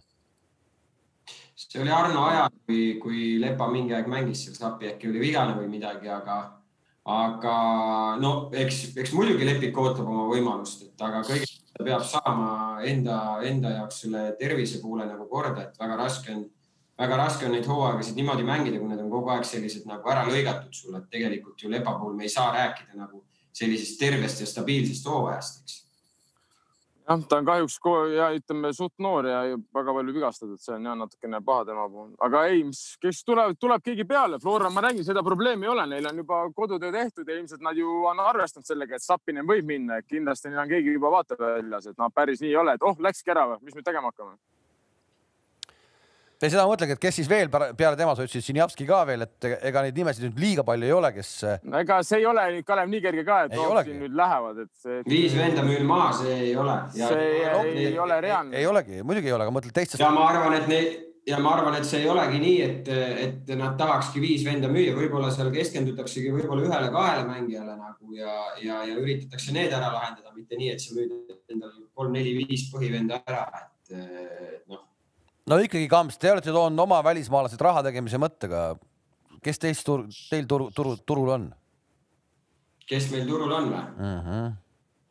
see oli Arno ajal, kui, kui Lepa mingi aeg mängis seal Sapi, äkki oli vigane või midagi, aga, aga no eks, eks muidugi Lepik ootab oma võimalust, et aga kõigepealt ta peab saama enda, enda jaoks selle tervise poole nagu korda, et väga raske on, väga raske on neid hooaegasid niimoodi mängida, kui need on kogu aeg sellised nagu ära lõigatud sulle, et tegelikult ju Lepa puhul me ei saa rääkida nagu sellisest tervest ja stabiilsest hooajast, eks. Jah, ta on kahjuks ja ütleme suht noor ja väga palju vigastatud, see on jah natukene paha tema puhul, aga ei, mis, kes tuleb, tuleb keegi peale. Flora, ma räägin, seda probleemi ei ole, neil on juba kodutöö tehtud ja ilmselt nad ju on arvestanud sellega, et Sappinen võib minna, kindlasti neil on keegi juba vaateväljas, et noh, päris nii ei ole, et oh, läkski ära või, mis me tegema hakkame ja seda ma mõtlengi, et kes siis veel peale tema, sa ütlesid Sinjavski ka veel, et ega neid nimesid nüüd liiga palju ei ole, kes. no ega see ei ole nüüd Kalev nii kerge ka, et siin nüüd lähevad, et see. viis venda müül maha, see ei ole. see ei, no, ei, ei ole reaalne. ei olegi, muidugi ei ole, aga mõtled teistest. ja ma arvan, et neid ja ma arvan, et see ei olegi nii, et, et nad tahakski viis venda müüa, võib-olla seal keskendutaksegi võib-olla ühele-kahele mängijale nagu ja, ja, ja üritatakse need ära lahendada, mitte nii, et sa müüd endale kolm-neli-viis põhivenda ära, et noh no ikkagi, Kamps, te olete toonud oma välismaalased raha tegemise mõttega. kes teist tur, teil turu, turu, turul on? kes meil turul on või uh? Mhm. -huh.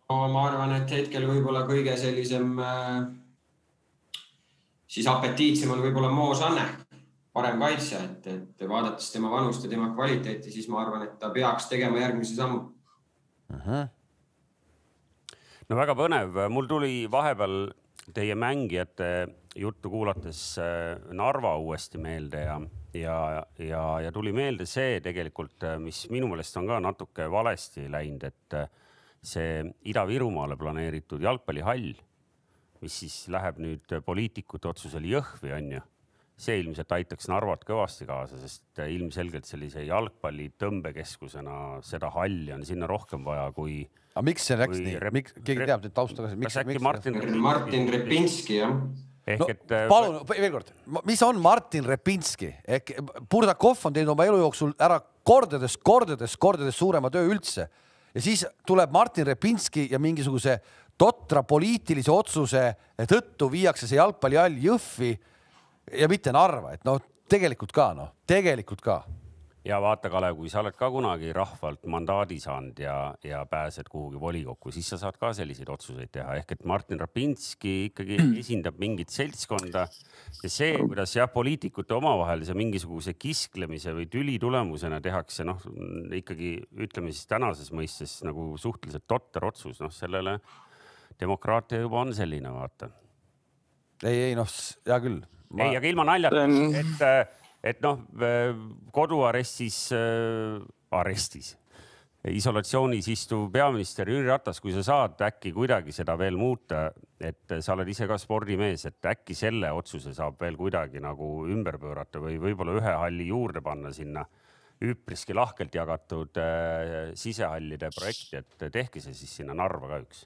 no ma arvan, et hetkel võib-olla kõige sellisem äh, siis apetiitsem on võib-olla Mo Sanne, parem kaitsja, et, et vaadates tema vanust ja tema kvaliteeti, siis ma arvan, et ta peaks tegema järgmise sammu uh. Mhm. -huh. no väga põnev, mul tuli vahepeal teie mängijate juttu kuulates äh, Narva uuesti meelde ja, ja, ja, ja tuli meelde see tegelikult, äh, mis minu meelest on ka natuke valesti läinud, et äh, see Ida-Virumaale planeeritud jalgpallihall, mis siis läheb nüüd poliitikute otsusel Jõhvi, onju see ilmselt aitaks Narvat kõvasti kaasa, sest ilmselgelt sellise jalgpalli tõmbekeskusena seda halli on sinna rohkem vaja kui. aga miks see läks nii, miks, keegi teab nüüd tausta ka? kas äkki Martin? Martin Repinski, jah ehk no, et. Äh, palun veel kord, mis on Martin Repinski? Ehk Burdakov on teinud oma elu jooksul ära kordades, kordades, kordades suurema töö üldse. Ja siis tuleb Martin Repinski ja mingisuguse totra poliitilise otsuse tõttu viiakse see jalgpallihall Jõhvi ja mitte Narva, et noh, tegelikult ka noh, tegelikult ka ja vaata, Kalev, kui sa oled ka kunagi rahvalt mandaadi saanud ja, ja pääsed kuhugi volikokku, siis sa saad ka selliseid otsuseid teha, ehk et Martin Rapinski ikkagi esindab mingit seltskonda. Ja see, kuidas jah, poliitikute omavahelise mingisuguse kisklemise või tüli tulemusena tehakse, noh ikkagi ütleme siis tänases mõistes nagu suhteliselt totter otsus, noh sellele demokraatia juba on selline, vaata. ei, ei noh, hea küll. Ma.... ei, aga ilma naljata, et et noh, koduarestis äh,, arestis, isolatsioonis istuv peaminister Jüri Ratas, kui sa saad äkki kuidagi seda veel muuta, et sa oled ise ka spordimees, et äkki selle otsuse saab veel kuidagi nagu ümber pöörata või võib-olla ühe halli juurde panna sinna üpriski lahkelt jagatud äh, sisehallide projekti, et tehke see siis sinna Narva ka üks.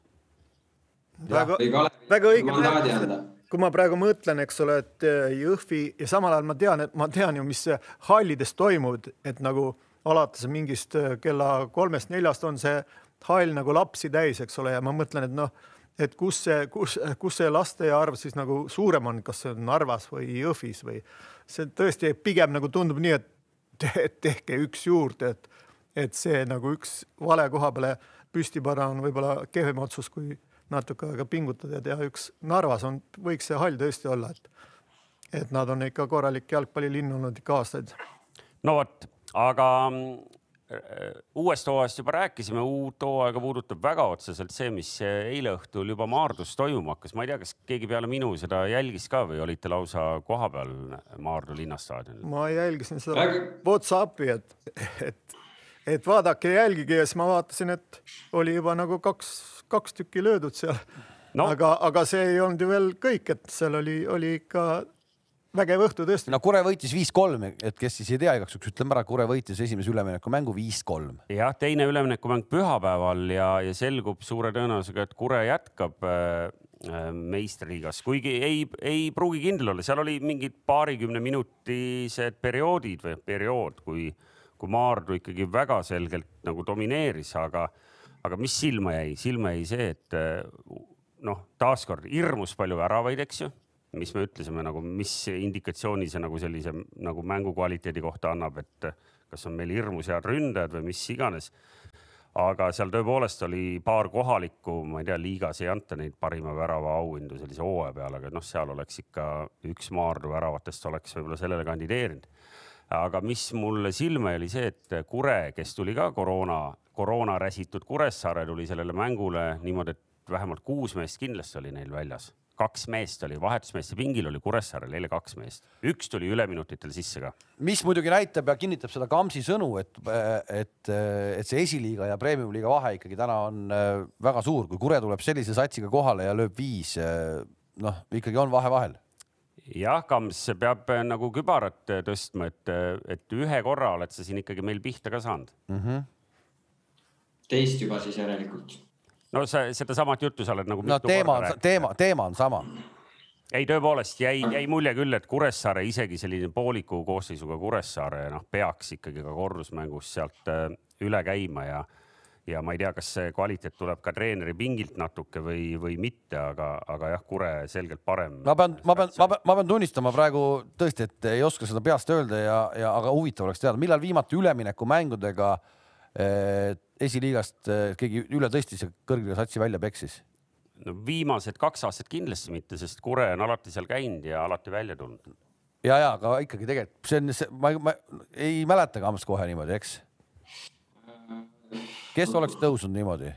väga, väga õige. Kui ma praegu mõtlen, eks ole, et äh, Jõhvi ja samal ajal ma tean, et ma tean ju, mis hallides toimub, et nagu alates mingist äh, kella kolmest-neljast on see hall nagu lapsi täis, eks ole, ja ma mõtlen, et noh, et kus see, kus, kus see laste arv siis nagu suurem on, kas see on Narvas või Jõhvis või see tõesti pigem nagu tundub nii, et te, tehke üks juurde, et, et see nagu üks vale koha peale püsti panna on võib-olla kehvem otsus, kui natuke aega pingutada ja teha üks. Narvas on, võiks see hall tõesti olla, et, et nad on ikka korralik jalgpallilinn olnud ikka aastaid. no vot, aga Äh, uuest hooajast juba rääkisime, uut hooaega puudutab väga otseselt see, mis eile õhtul juba Maardus toimuma hakkas. ma ei tea, kas keegi peale minu seda jälgis ka või olite lausa kohapeal Maardu linnastaadionil? ma jälgisin seda Whatsappi, et, et, et vaadake, jälgige ja siis ma vaatasin, et oli juba nagu kaks, kaks tükki löödud seal no.. aga, aga see ei olnud ju veel kõik, et seal oli, oli ikka vägev õhtu tõesti. no Kure võitis viis-kolm, et kes siis ei tea, igaks juhuks ütleme ära, Kure võitis esimese üleminekumängu viis-kolm. jah, teine üleminekumäng pühapäeval ja, ja selgub suure tõenäosusega, et Kure jätkab äh, äh meistriliigas, kuigi ei, ei pruugi kindel olla, seal oli mingid paarikümne minutised perioodid või periood, kui, kui Maardu ikkagi väga selgelt nagu domineeris, aga, aga mis silma jäi, silma jäi see, et äh, noh, taaskord hirmus palju väravaid, eks ju mis me ütlesime nagu, mis indikatsiooni see nagu sellise nagu mängu kvaliteedi kohta annab, et kas on meil hirmus head ründajad või mis iganes. aga seal tõepoolest oli paar kohalikku, ma ei tea, liigas ei anta neid parima värava auhindu sellise hooaja peale, aga noh, seal oleks ikka üks Maardu väravatest oleks võib-olla sellele kandideerinud. Aga mis mulle silma jäi, oli see, et Kure, kes tuli ka koroona, koroona räsitud Kuressaare, tuli sellele mängule niimoodi, et vähemalt kuus meest kindlasti oli neil väljas. Kaks meest oli, vahetusmeeste pingil oli Kuressaarel eile kaks meest, üks tuli üleminutitel sisse ka. mis muidugi näitab ja kinnitab seda Kamsi sõnu, et, et, et see esiliiga ja premium-liiga vahe ikkagi täna on äh, väga suur, kui Kure tuleb sellise satsiga kohale ja lööb viis, äh, noh, ikkagi on vahe vahel jah, Kams peab äh, nagu kübarat tõstma, et, et ühe korra oled sa siin ikkagi meil pihta ka saanud mm. -hmm. teist juba siis järelikult no sa sedasamat juttu sa oled nagu. no teema on, teema, teema on sama. ei, tõepoolest jäi, jäi mulje küll, et Kuressaare isegi selline pooliku koosseisuga Kuressaare noh, peaks ikkagi ka kordusmängus sealt äh, üle käima ja ja ma ei tea, kas see kvaliteet tuleb ka treeneri pingilt natuke või, või mitte, aga, aga jah, Kure selgelt parem. ma pean, ma pean, ma pean, ma pean tunnistama praegu tõesti, et ei oska seda peast öelda ja, ja aga huvitav oleks teada, millal viimati üleminekumängudega eh, esiliigast eh, keegi üle tõstis ja kõrgele satsi välja peksis? no viimased kaks aastat kindlasti mitte, sest Kure on alati seal käinud ja alati välja tulnud. ja, ja aga ikkagi tegelikult see on, ma, ma ei mäleta Kams kohe niimoodi, eks? Kes oleks tõusnud niimoodi?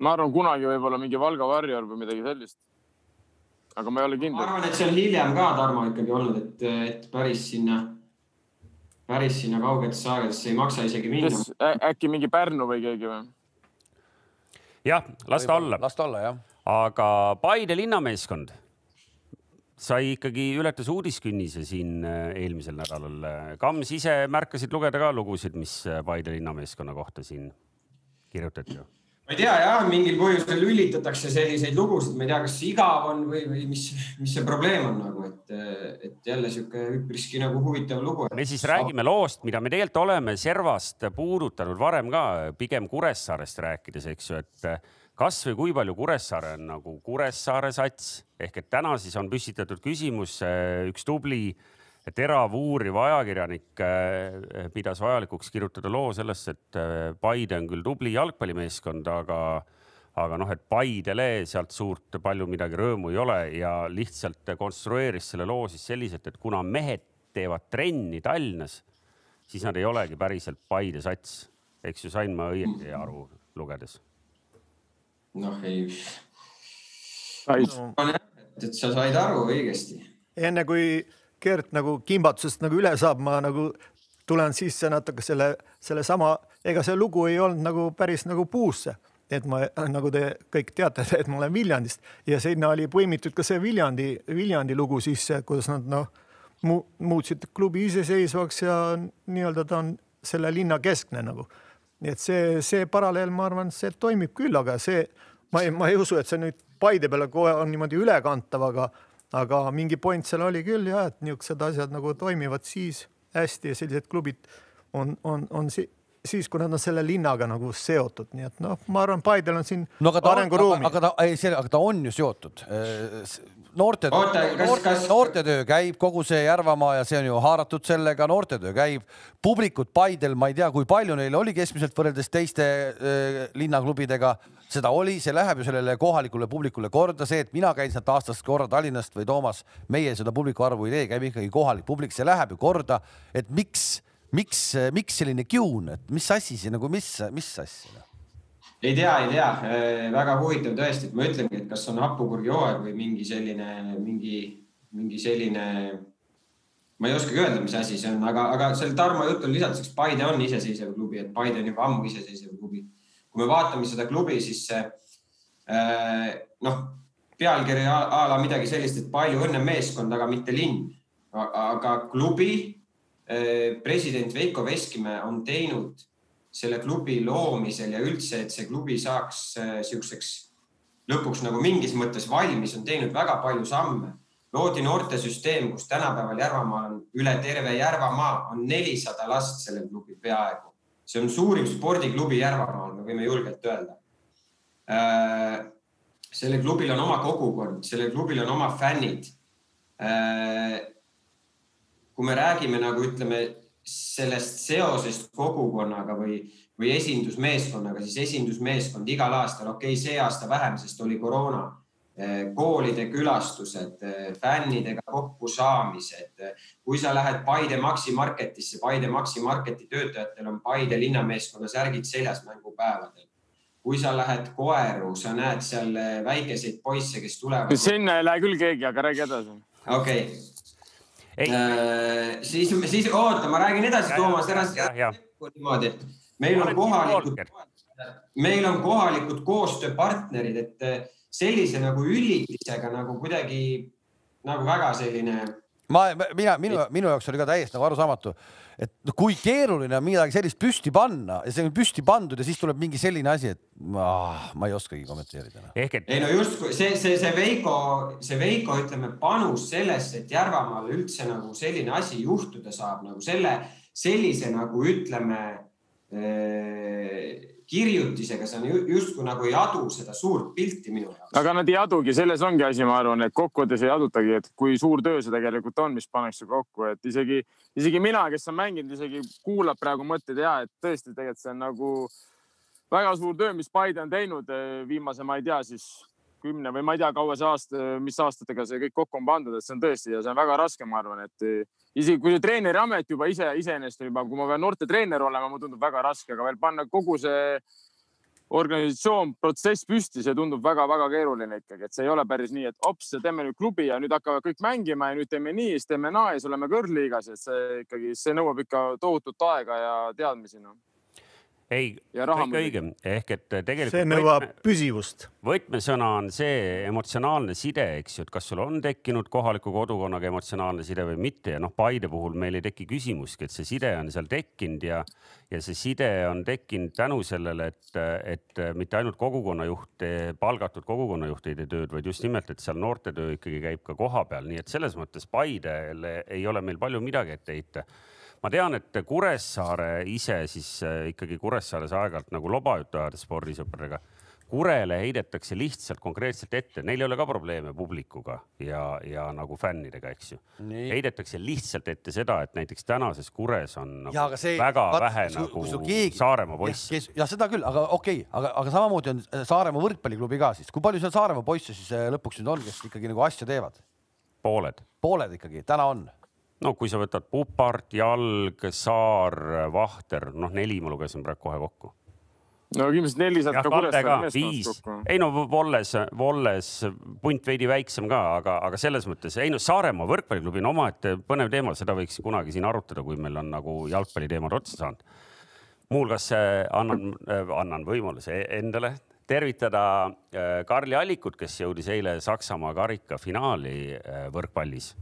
ma arvan, kunagi võib-olla mingi Valga Warrior või midagi sellist. aga ma ei ole kindel. ma arvan, et see on hiljem ka Tarmo ikkagi olnud, et, et päris sinna päris sinna kaugetesse aegadesse ei maksa isegi minna. äkki mingi Pärnu või keegi või? jah, las ta olla. las ta olla, jah. aga Paide linnameeskond sai ikkagi, ületas uudiskünnise siin äh, eelmisel nädalal. Kams ise märkasid lugeda ka lugusid, mis äh, Paide linnameeskonna kohta siin kirjutati ju ma ei tea jah, mingil põhjusel lülitatakse selliseid lugusid, ma ei tea, kas igav on või, või mis, mis see probleem on nagu, et, et jälle sihuke üpriski nagu huvitav lugu. me siis räägime loost, mida me tegelikult oleme servast puudutanud varem ka, pigem Kuressaarest rääkides, eks ju, et kasvõi kui palju Kuressaare on nagu Kuressaare sats ehk et täna siis on püstitatud küsimus, üks tubli terav uuriv ajakirjanik äh, pidas vajalikuks kirjutada loo sellest, et äh, Paide on küll tubli jalgpallimeeskond, aga, aga noh, et Paidele sealt suurt palju midagi rõõmu ei ole ja lihtsalt konstrueeris selle loo siis selliselt, et kuna mehed teevad trenni Tallinnas, siis nad ei olegi päriselt Paide sats. eks ju, sain ma õieti aru lugedes? Noh, ei. et sa said aru õigesti. enne kui Gert nagu kimbatusest nagu üle saab, ma nagu tulen sisse natuke selle, sellesama, ega see lugu ei olnud nagu päris nagu puusse, et ma, nagu te kõik teate, *laughs* et ma olen Viljandist ja sinna oli põimitud ka see Viljandi, Viljandi lugu sisse, kuidas nad noh mu,, muutsid klubi iseseisvaks ja nii-öelda ta on selle linna keskne nagu. nii et see, see paralleel, ma arvan, see toimib küll, aga see, ma ei, ma ei usu, et see nüüd Paide peale kohe on niimoodi ülekantav, aga, aga mingi point seal oli küll ja et niisugused asjad nagu toimivad siis hästi ja sellised klubid on, on, on si siis, kui nad on selle linnaga nagu seotud, nii et noh, ma arvan, Paidel on siin no arenguruumi. aga ta, ei, see, aga ta on ju seotud noorte, noorte, kas... noortetöö käib, kogu see Järvamaa ja see on ju haaratud sellega, noortetöö käib. publikut Paidel, ma ei tea, kui palju neil oli keskmiselt võrreldes teiste äh, linnaklubidega, seda oli, see läheb ju sellele kohalikule publikule korda, see, et mina käin sealt aastast korra Tallinnast või Toomas, meie seda publiku arvu ei tee, käib ikkagi kohalik publik, see läheb ju korda, et miks, miks, miks selline kiun, et mis asi see nagu, mis, mis asja? ei tea, ei tea, äh, väga huvitav tõesti, et ma ütlengi, et kas on hapukurgi hooaeg või mingi selline, mingi, mingi selline, ma ei oskagi öelda, mis asi see on, aga, aga selle Tarmo jutul lisatuseks Paide on iseseisev klubi, et Paide on juba ammu iseseisev klubi. kui me vaatame seda klubi, siis äh, noh, pealkiri a, a la midagi sellist, et palju õnne meeskond, aga mitte linn. aga klubi president Veiko Veskimäe on teinud selle klubi loomisel ja üldse, et see klubi saaks niisuguseks äh, lõpuks nagu mingis mõttes valmis, on teinud väga palju samme. loodi noortesüsteem, kus tänapäeval Järvamaal on üle terve Järvamaa on nelisada last sellel klubil peaaegu. see on suurim spordiklubi Järvamaal, me võime julgelt öelda. Äh, sellel klubil on oma kogukond, sellel klubil on oma fännid. Kui me räägime nagu ütleme sellest seosest kogukonnaga või, või esindusmeeskonnaga, siis esindusmeeskond igal aastal, okei okay,, see aasta vähem, sest oli koroona, eh, koolide külastused, eh, fännidega kokkusaamised. kui sa lähed Paide Maxi Marketisse, Paide Maxi Marketi töötajatel on Paide linnameeskonna särgid seljas mängupäevadel kui sa lähed Koeru, sa näed seal eh, väikeseid poisse, kes tulevad. sinna ei lähe küll keegi, aga räägi edasi. okei okay Äh, siis, siis oota, ma räägin edasi, Toomas, ära niimoodi, et meil on kohalikud, meil on kohalikud koostööpartnerid, et äh, sellise nagu üritisega nagu kuidagi nagu väga selline ma, mina, minu, minu jaoks oli ka täiesti nagu arusaamatu, et no kui keeruline on midagi sellist püsti panna ja see on püsti pandud ja siis tuleb mingi selline asi, et ma, ma ei oskagi kommenteerida. ehk et. ei no justkui see, see, see Veiko, see Veiko, ütleme, panus sellesse, et Järvamaal üldse nagu selline asi juhtuda saab nagu selle, sellise nagu ütleme äh, kirjutisega sa justkui nagu ei adu seda suurt pilti minu jaoks. aga nad ei adugi, selles ongi asi, ma arvan, et kokkuvõttes ei adutagi, et kui suur töö see tegelikult on, mis pannakse kokku, et isegi, isegi mina, kes on mänginud, isegi kuulab praegu mõtteid ja et tõesti, tegelikult see on nagu väga suur töö, mis Paide on teinud eh, viimase, ma ei tea, siis kümne või ma ei tea, kaua see aasta, mis aastatega see kõik kokku on pandud, et see on tõesti ja see on väga raske, ma arvan, et eh, isegi kui see treeneri amet juba ise, iseenesest juba, kui ma pean noorte treener olema, mulle tundub väga raske, aga veel panna kogu see organisatsioon, protsess püsti, see tundub väga-väga keeruline ikkagi, et see ei ole päris nii, et ops, teeme nüüd klubi ja nüüd hakkavad kõik mängima ja nüüd teeme nii, siis teeme naa ja siis oleme kõrgliigas, et see ikkagi, see nõuab ikka tohutut aega ja teadmisi noh ei, kõik õige, ehk et tegelikult. see nõuab võtme, püsivust. võtmesõna on see emotsionaalne side, eks ju, et kas sul on tekkinud kohaliku kodukonnaga emotsionaalne side või mitte ja noh, Paide puhul meil ei teki küsimustki, et see side on seal tekkinud ja, ja see side on tekkinud tänu sellele, et, et mitte ainult kogukonnajuht, palgatud kogukonnajuht ei tee tööd, vaid just nimelt, et seal noortetöö ikkagi käib ka koha peal, nii et selles mõttes Paidele ei ole meil palju midagi ette heita ma tean, et Kuressaare ise siis äh, ikkagi Kuressaares aeg-ajalt nagu lobajuttu ajades spordisõpradega. Kurele heidetakse lihtsalt konkreetselt ette, neil ei ole ka probleeme publikuga ja, ja nagu fännidega, eks ju. heidetakse lihtsalt ette seda, et näiteks tänases Kures on nagu ja, see, väga vaat, vähe su, nagu keegi, Saaremaa poisse. ja seda küll, aga okei okay,, aga, aga samamoodi on äh, Saaremaa võrkpalliklubi ka siis, kui palju seal Saaremaa poisse siis äh, lõpuks nüüd on, kes ikkagi nagu asja teevad? pooled. pooled ikkagi, täna on no kui sa võtad Pupart, Jalg, Saar, Vahter, noh, neli ma lugesin praegu kohe kokku. no kindlasti neli saad ka Kuressaare meeskonnast kokku. ei no Volles, Volles punt veidi väiksem ka, aga, aga selles mõttes ei no Saaremaa võrkpalliklubi on omaette põnev teema, seda võiks kunagi siin arutada, kui meil on nagu jalgpalliteemad otsa saanud. muuhulgas äh, annan, äh, annan võimaluse endale tervitada äh, Karli Allikut, kes jõudis eile Saksamaa karikafinaali võrkpallis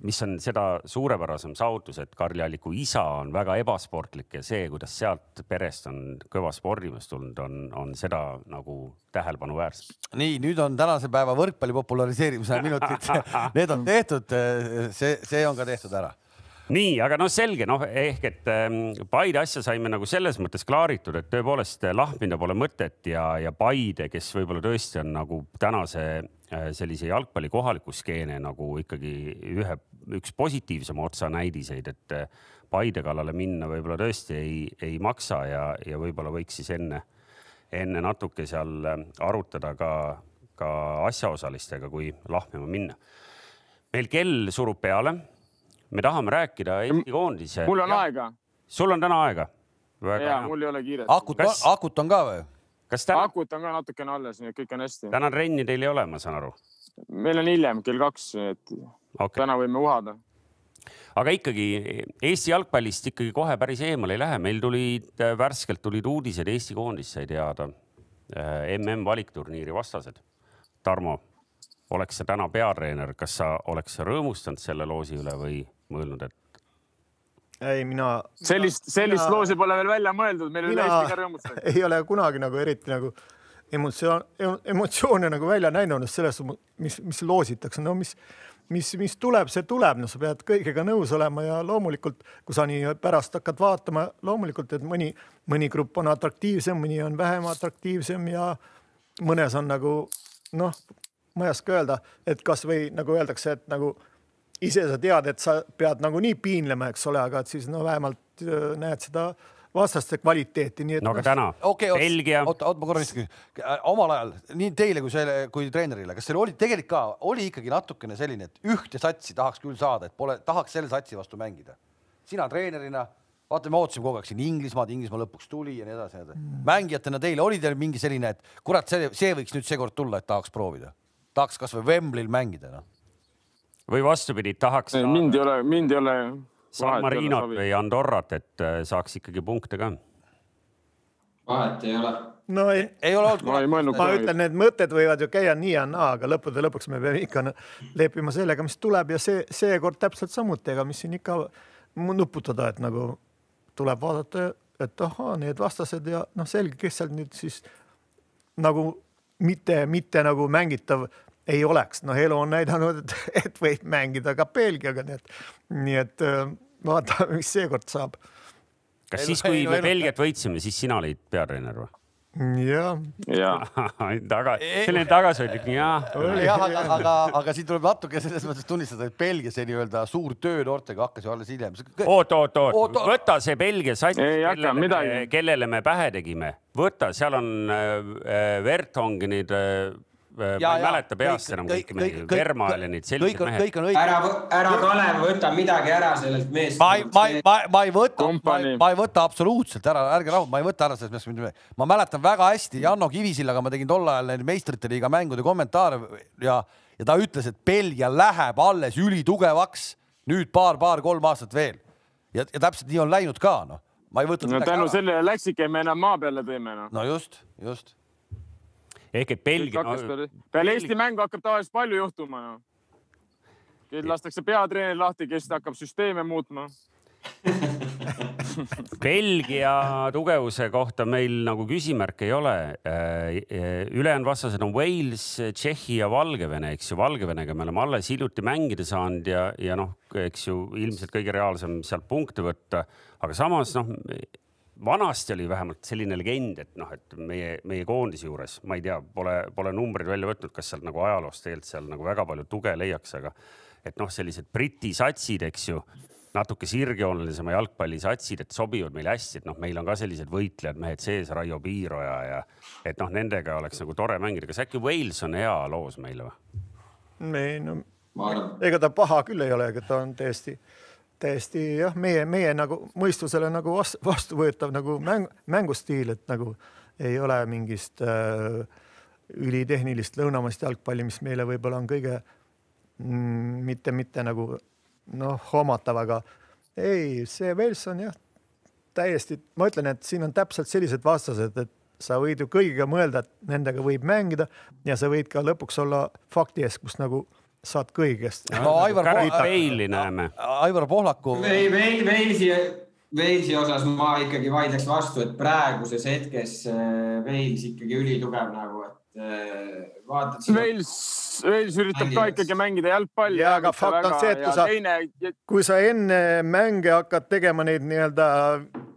mis on seda suurepärasem saavutus, et Karli Alliku isa on väga ebasportlik ja see, kuidas sealt perest on kõva spordimees tulnud, on, on seda nagu tähelepanuväärselt. nii, nüüd on tänase päeva võrkpalli populariseerimise minutid, *laughs* need on tehtud, see, see on ka tehtud ära nii, aga noh, selge, noh ehk et ähm, Paide asja saime nagu selles mõttes klaaritud, et tõepoolest äh, lahmida pole mõtet ja, ja Paide, kes võib-olla tõesti on nagu tänase äh, sellise jalgpalli kohaliku skeene nagu ikkagi ühe, üks positiivsema otsa näidiseid, et äh, Paide kallale minna võib-olla tõesti ei, ei maksa ja, ja võib-olla võiks siis enne, enne natuke seal arutada ka, ka asjaosalistega, kui lahmima minna. meil kell surub peale me tahame rääkida Eesti koondise. mul on ja. aega. sul on täna aega? ja, mul ei ole kiiret. akut Kas..., akut on ka või? kas täna? akut on ka natukene alles, nii et kõik on hästi. täna trenni teil ei ole, ma saan aru? meil on hiljem kell kaks, et okay. täna võime uhada aga ikkagi Eesti jalgpallist ikkagi kohe päris eemale ei lähe, meil tulid värskelt tulid uudised, Eesti koondis sai teada mm valikturniiri vastased. Tarmo, oleks sa täna peatreener, kas sa oleks rõõmustanud selle loosi üle või mõelnud, et? ei, mina. sellist, sellist mina, loosi pole veel välja mõeldud, meil ei ole Eesti ka rõõmustanud. *laughs* ei ole kunagi nagu eriti nagu emotsioon, emotsioone nagu välja näinud selles, mis, mis loositakse, no mis, mis, mis tuleb, see tuleb, no sa pead kõigega nõus olema ja loomulikult, kui sa nii pärast hakkad vaatama, loomulikult, et mõni, mõni grupp on atraktiivsem, mõni on vähem atraktiivsem ja mõnes on nagu noh, ma ei oska öelda, et kasvõi nagu öeldakse, et nagu ise sa tead, et sa pead nagunii piinlema, eks ole, aga et siis no vähemalt äh, näed seda vastaste kvaliteeti, nii et. no aga täna okay, Belgia. oota, oota, ma korra küsin. Äh, omal ajal nii teile kui selle, kui treenerile, kas seal oli tegelikult ka, oli ikkagi natukene selline, et ühte satsi tahaks küll saada, et pole, tahaks selle satsi vastu mängida. sina treenerina, vaata, me ootasime kogu aeg siin Inglismaad, Inglismaa lõpuks tuli ja nii edasi, nii edasi mm.. mängijatena teile oli teil mingi selline, et kurat, see, see võiks nüüd seekord tulla, et tahaks proovida? tahaks kasvõi Wembley'l mängida, noh või vastupidi, tahaks. mind ei ole, mind ei ole. San Marinot või Andorrat, et äh, saaks ikkagi punkte ka. vahet ei ole. no ei, ei ole olnud. ma ei mõelnud. ma ütlen, need mõtted võivad ju käia nii ja naa, aga lõppude lõpuks me peame ikka leppima sellega, mis tuleb ja see seekord täpselt samuti, ega mis siin ikka nuputada, et nagu tuleb vaadata, et ahaa, need vastased ja noh, selge, kes seal nüüd siis nagu mitte, mitte nagu mängitav ei oleks, noh, elu on näidanud, et, *laughs* et võib mängida ka Belgiaga, nii et, nii et äh, vaatame, mis seekord saab. kas siis, kui me Belgiat võitsime, siis sina olid peatreener või? jah. jah. *laughs* taga, selline tagasihoidlik jah. jah, aga, aga, aga siin tuleb natuke selles mõttes tunnistada, et Belgia see nii-öelda suur töö noortega hakkas ju alles hiljem. oot, oot, oot, võta see Belgia sats, kellele, kellele me pähe tegime, võta, seal on äh Vertongenid äh, Äh, ma ei mäleta peast enam kõiki mehi, Vermael ja neid sellised mehed. kõik on õige. ära, ära Kalev võta midagi ära sellelt meest. ma ei, ma ei, ma, ma ei võta, ma ei võta absoluutselt ära, ärge rahu, ma ei võta ära sellest meest. ma mäletan väga hästi Janno Kivisillaga ma tegin tol ajal neid meistrite liiga mängude kommentaare ja, ja ta ütles, et Belgia läheb alles ülitugevaks nüüd paar-paar-kolm aastat veel. ja, ja täpselt nii on läinud ka, noh. ma ei võta. no tänu sellele läksidki me enam maa peale tõime, noh. no just, just ehk et Belgia peale Eesti mängu hakkab tavaliselt palju juhtuma no.. kes lastakse peatreener lahti, kes hakkab süsteeme muutma *laughs* Belgia tugevuse kohta meil nagu küsimärke ei ole. Äh, ülejäänud vastased on Wales, Tšehhi ja Valgevene, eks ju. Valgevenega me oleme alles hiljuti mängida saanud ja, ja noh, eks ju ilmselt kõige reaalsem sealt punkte võtta, aga samas noh, vanasti oli vähemalt selline legend, et noh, et meie, meie koondise juures, ma ei tea, pole, pole numbreid välja võtnud, kas sealt nagu ajaloost tegelikult seal nagu väga palju tuge leiaks, aga et noh, sellised Briti satsid, eks ju, natuke sirgjoonelisema jalgpallisatsid, et sobivad meile hästi, et noh, meil on ka sellised võitlejad mehed sees, Raio Piiroja ja et noh, nendega oleks nagu tore mängida. kas äkki Wales on hea loos meile või? ei no, ega ta paha küll ei ole, ega ta on täiesti täiesti jah, meie, meie nagu mõistusele nagu vastu, vastuvõetav nagu mäng, mängustiil, et nagu ei ole mingist äh, ülitehnilist lõunamaist jalgpalli, mis meile võib-olla on kõige mm, mitte, mitte nagu noh, hoomatav, aga ei, see Wales on jah, täiesti, ma ütlen, et siin on täpselt sellised vastased, et sa võid ju kõigiga mõelda, et nendega võib mängida ja sa võid ka lõpuks olla fakti ees, kus nagu saad kõigest. no Aivar Gareth Poh-, Bale'i näeme. Aivar Pohlaku, Veil-, Veil-, Walesi, Walesi osas ma ikkagi vaidleks vastu, et praeguses hetkes äh, Wales ikkagi ülitugev nagu, et äh, vaatad. Wales, Wales üritab ka Mängivad. ikkagi mängida jalgpalli. Jaa, aga fakt on see, et kui sa- teine, kui sa enne mänge hakkad tegema neid nii-öelda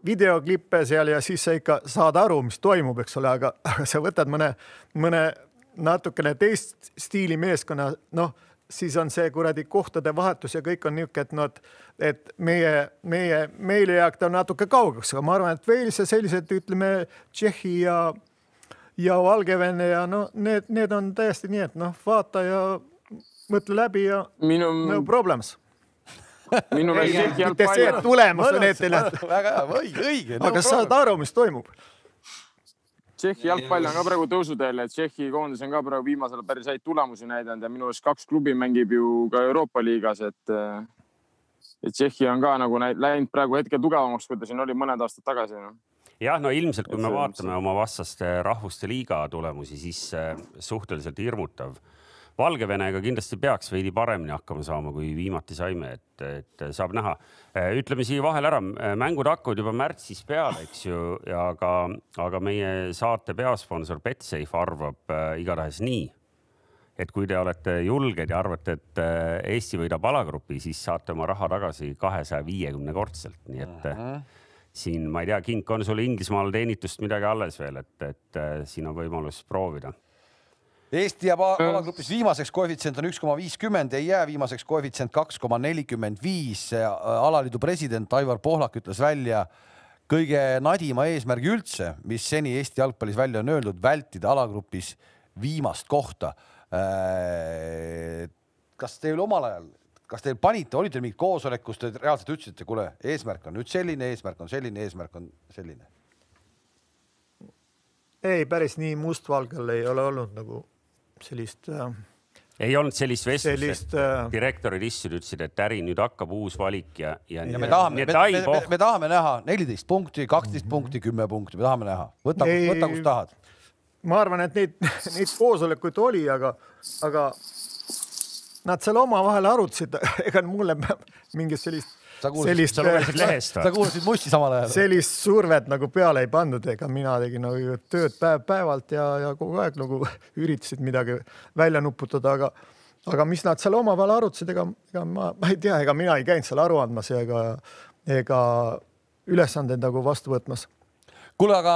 videoklippe seal ja siis sa ikka saad aru, mis toimub, eks ole, aga, *laughs* aga sa võtad mõne, mõne natukene teist stiili meeskonna, noh, siis on see kuradi kohtade vahetus ja kõik on niisugune, et noh, et meie, meie, meile jääb ta natuke kaugeks, aga ma arvan, et Wales ja sellised, ütleme, Tšehhi ja ja Valgevene ja no need, need on täiesti nii, et noh, vaata ja mõtle läbi ja minu, no problems. minu meelest Tšehhi mitte see, et jalgpall, tulemus on ette nähtud, väga hea, õige, õige. aga sa saad aru, mis toimub. Tšehhi jalgpall on ka praegu tõusuteel, et Tšehhi koondis on ka praegu viimasel ajal päris häid tulemusi näidanud ja minu arust kaks klubi mängib ju ka Euroopa liigas, et et Tšehhi on ka nagu läinud praegu hetkel tugevamaks, kui ta siin oli mõned aastad tagasi no.. jah, no ilmselt, kui me vaatame oma vastaste rahvuste liiga tulemusi, siis äh, suhteliselt hirmutav. Valgevenega kindlasti peaks veidi paremini hakkama saama, kui viimati saime, et, et saab näha. ütleme siia vahele ära, mängud hakkavad juba märtsis peale, eks ju, aga, aga meie saate peasponsor Betsafe arvab äh, igatahes nii, et kui te olete julged ja arvate, et äh, Eesti võidab alagrupi, siis saate oma raha tagasi kahesaja viiekümne kordselt, nii et äh, siin ma ei tea, Kink, on sul Inglismaal teenitust midagi alles veel, et, et äh, siin on võimalus proovida. Eesti jääb a- alagrupis viimaseks, koefitsient on üks koma viiskümmend, ei jää viimaseks, koefitsient kaks koma nelikümmend viis. alaliidu president Aivar Pohlak ütles välja kõige nadima eesmärgi üldse, mis seni Eesti jalgpallis välja on öeldud, vältida alagrupis viimast kohta. kas teil omal ajal, kas teil panite, oli teil mingi koosolek, kus te reaalselt ütlesite, kuule, eesmärk on nüüd selline, eesmärk on selline, eesmärk on selline? ei, päris nii mustvalgel ei ole olnud nagu sellist äh,, ei olnud sellist vestlust, sellist et äh, direktorid istusid, ütlesid, et äri nüüd hakkab uus valik ja, ja. ja me tahame, me, me, me, me tahame näha neliteist punkti, kaksteist punkti, kümme punkti, me tahame näha, võta, võta, kust tahad. ma arvan, et neid, *laughs* neid koosolekuid oli, aga, aga nad seal omavahel arutasid, *laughs* ega mulle mingit sellist, sa kuulasid, sa, lugesid *laughs* lehest sa või? kuulasid Mussi samal ajal? sellist survet nagu peale ei pandud, ega mina tegin nagu tööd päev-päevalt ja, ja kogu aeg nagu *laughs* üritasid midagi välja nuputada, aga aga mis nad seal omavahel arutasid, ega, ega ma, ma ei tea, ega mina ei käinud seal aru andmas ega, ega ülesandeid nagu vastu võtmas. kuule, aga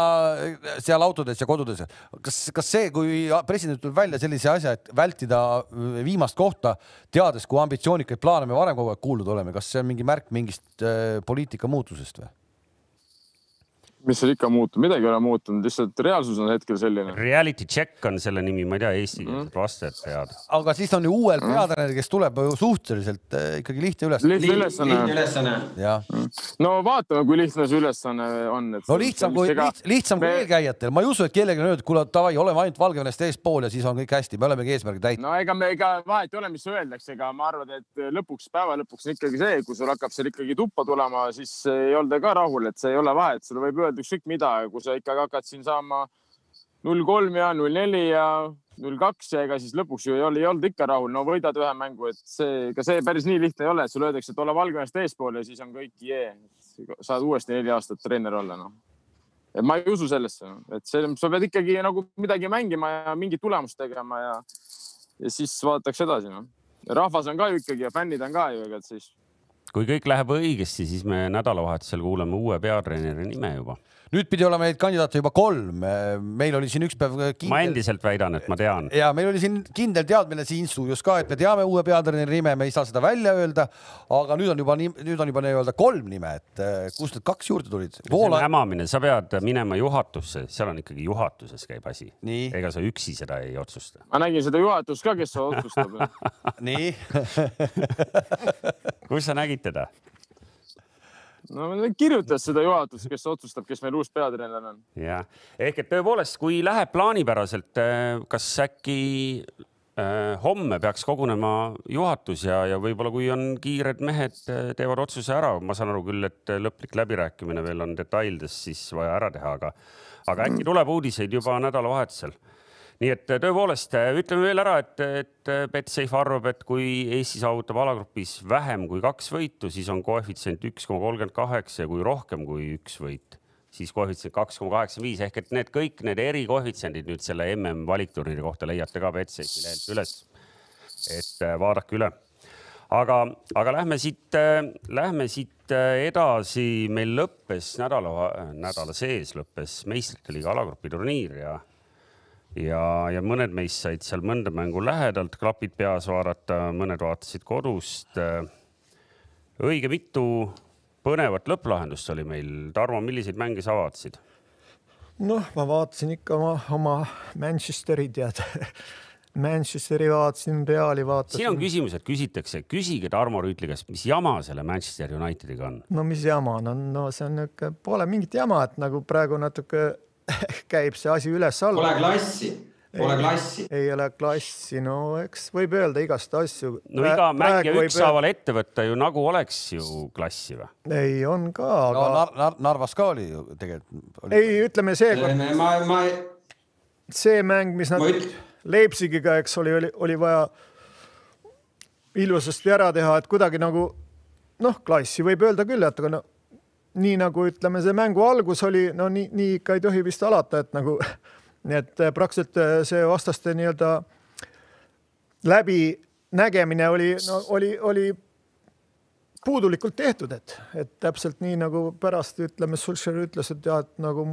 seal autodes ja kodudes, kas, kas see, kui president tuleb välja sellise asja, et vältida viimast kohta, teades, kui ambitsioonikaid plaane me varem kogu aeg kuulnud oleme, kas see on mingi märk mingist äh, poliitika muutusest või? Mis seal ikka muutub, midagi ei ole muutunud, lihtsalt reaalsus on hetkel selline. Reality check on selle nimi, ma ei tea, eestikeelset vastajat tead. aga siis on ju uuel peatreeneril, kes tuleb ju suhteliselt äh, ikkagi lihtne üles. lihtne ülesanne lihtne. ülesanne. jah, no vaatame, kui lihtne see ülesanne on. no lihtsam kui, lihtsam kui me- eelkäijatel, ma ei usu, et kellelgi on öeldud, kuule davai, oleme ainult Valgevenest eespool ja siis on kõik hästi, me olemegi eesmärgi täitnud. no ega me, ega vahet ei ole, mis öeldakse, ega ma arvan, et lõpuks, päeva lõpuks on ikkagi see, kui sul hakkab seal ikkagi tuppa tulema, siis ei olda ka rahul, et see ei ole vahet, sulle võib öelda ükskõik mida, kui sa ikkagi hakkad siin saama null kolm ja null neli ja null kaks ja ega siis lõpuks ju ei ole, ei olnud ikka rahul, no võidad ühe mängu, et see, ega see päris nii lihtne ei ole, et sulle öeldakse, et ole Valgevenest eespool ja siis on kõik jee, saad uuesti neli aastat treener olla, noh et ma ei usu sellesse, et see, sa pead ikkagi nagu midagi mängima ja mingit tulemust tegema ja, ja siis vaadatakse edasi, noh. rahvas on ka ju ikkagi ja fännid on ka ju, ega siis. Kui kõik läheb õigesti, siis me nädalavahetusel kuuleme uue peatreeneri nime juba. Nüüd pidi olema neid kandidaate juba kolm, meil oli siin üks päev ma kindel endiselt väidan, et ma tean. ja meil oli siin kindel teadmine siin stuudios ka, et me teame uue peatreeneri nime, me ei saa seda välja öelda, aga nüüd on juba nii, nüüd on juba nii-öelda kolm nime, et eh, kust need kaks juurde tulid? see on Voola, hämamine, sa pead minema juhatusse, seal on ikkagi juhatuses käib asi. ega sa üksi seda ei otsusta. ma nägin seda juhatust ka, kes otsustab. *laughs* nii, *laughs* kus sa nägid teda? No kirjutas seda juhatust, kes otsustab, kes meil uus peatreener on. jah, ehk et tõepoolest, kui läheb plaanipäraselt, kas äkki äh, homme peaks kogunema juhatus ja, ja võib-olla kui on kiired mehed, teevad otsuse ära, ma saan aru küll, et lõplik läbirääkimine veel on detailides siis vaja ära teha, aga, aga äkki tuleb uudiseid juba nädalavahetusel nii et tõepoolest ütleme veel ära, et, et Betsafe arvab, et kui Eesti saavutab alagrupis vähem kui kaks võitu, siis on koefitsient üks koma kolmkümmend kaheksa ja kui rohkem kui üks võit, siis koefitsient kaks koma kaheksakümmend viis ehk et need kõik need erikoefitsiendid nüüd selle mm valikturniiri kohta leiate ka Betsafe'i lehelt üles. et vaadake üle. aga, aga lähme siit, lähme siit edasi. meil lõppes nädala, nädala sees lõppes meistrite liiga alagrupi turniir ja ja, ja mõned meist said seal mõnda mängu lähedalt klapid peas vaadata, mõned vaatasid kodust. õige mitu põnevat lõpplahendust oli meil. Tarmo, milliseid mänge sa vaatasid? noh, ma vaatasin ikka oma, oma Manchesteri tead *laughs* Manchesteri vaatasin, Reali vaatasin. siin on küsimus, et küsitakse, küsige Tarmo Rüütli käest, mis jama selle Manchester Unitediga on? no mis jama on no,, no see on niisugune, pole mingit jama, et nagu praegu natuke *laughs* käib see asi üles-alla. Pole klassi, pole klassi. ei ole klassi, no eks võib öelda igast asju. no iga mängija ükshaaval öelda... ette võtta ju nagu oleks ju klassi või? ei, on ka aga no, Nar. Nar Narvas ka oli ju tegelikult. ei, ütleme seekord. ma, ma. see mäng, mis nad üt... Leipzigiga, eks oli, oli, oli vaja ilusasti ära teha, et kuidagi nagu noh, klassi võib öelda küll, et aga no nii nagu ütleme, see mängu algus oli, no nii, nii ikka ei tohi vist alata, et nagu, *laughs* et praktiliselt äh, see vastaste nii-öelda läbinägemine oli no,, oli, oli puudulikult tehtud, et, et täpselt nii nagu pärast ütleme, Sulcher ütles, et jah, et nagu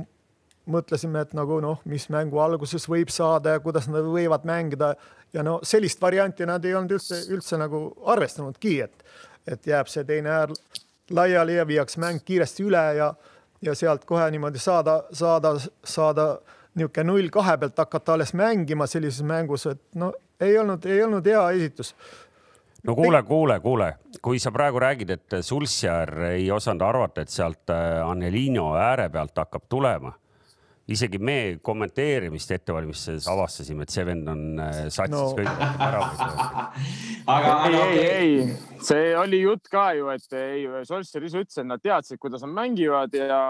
mõtlesime, et nagu noh, mis mängu alguses võib saada ja kuidas nad võivad mängida. Ja no sellist varianti nad ei olnud üldse, üldse nagu arvestanudki, et, et jääb see teine äär laiali ja viiakse mäng kiiresti üle ja, ja sealt kohe niimoodi saada, saada, saada niisugune null kahe pealt hakata alles mängima sellises mängus, et no ei olnud, ei olnud hea esitus. No kuule, kuule, kuule, kui sa praegu räägid, et Sulsjär ei osanud arvata, et sealt äh, Anelino ääre pealt hakkab tulema isegi me kommenteerimist ette valmistades avastasime, et see vend on äh, satsis no. kõik ära. *laughs* aga, aga ei, ei, ei, see oli jutt ka ju, et ei, Solskjaer ise ütles, et nad teadsid, kuidas nad mängivad ja,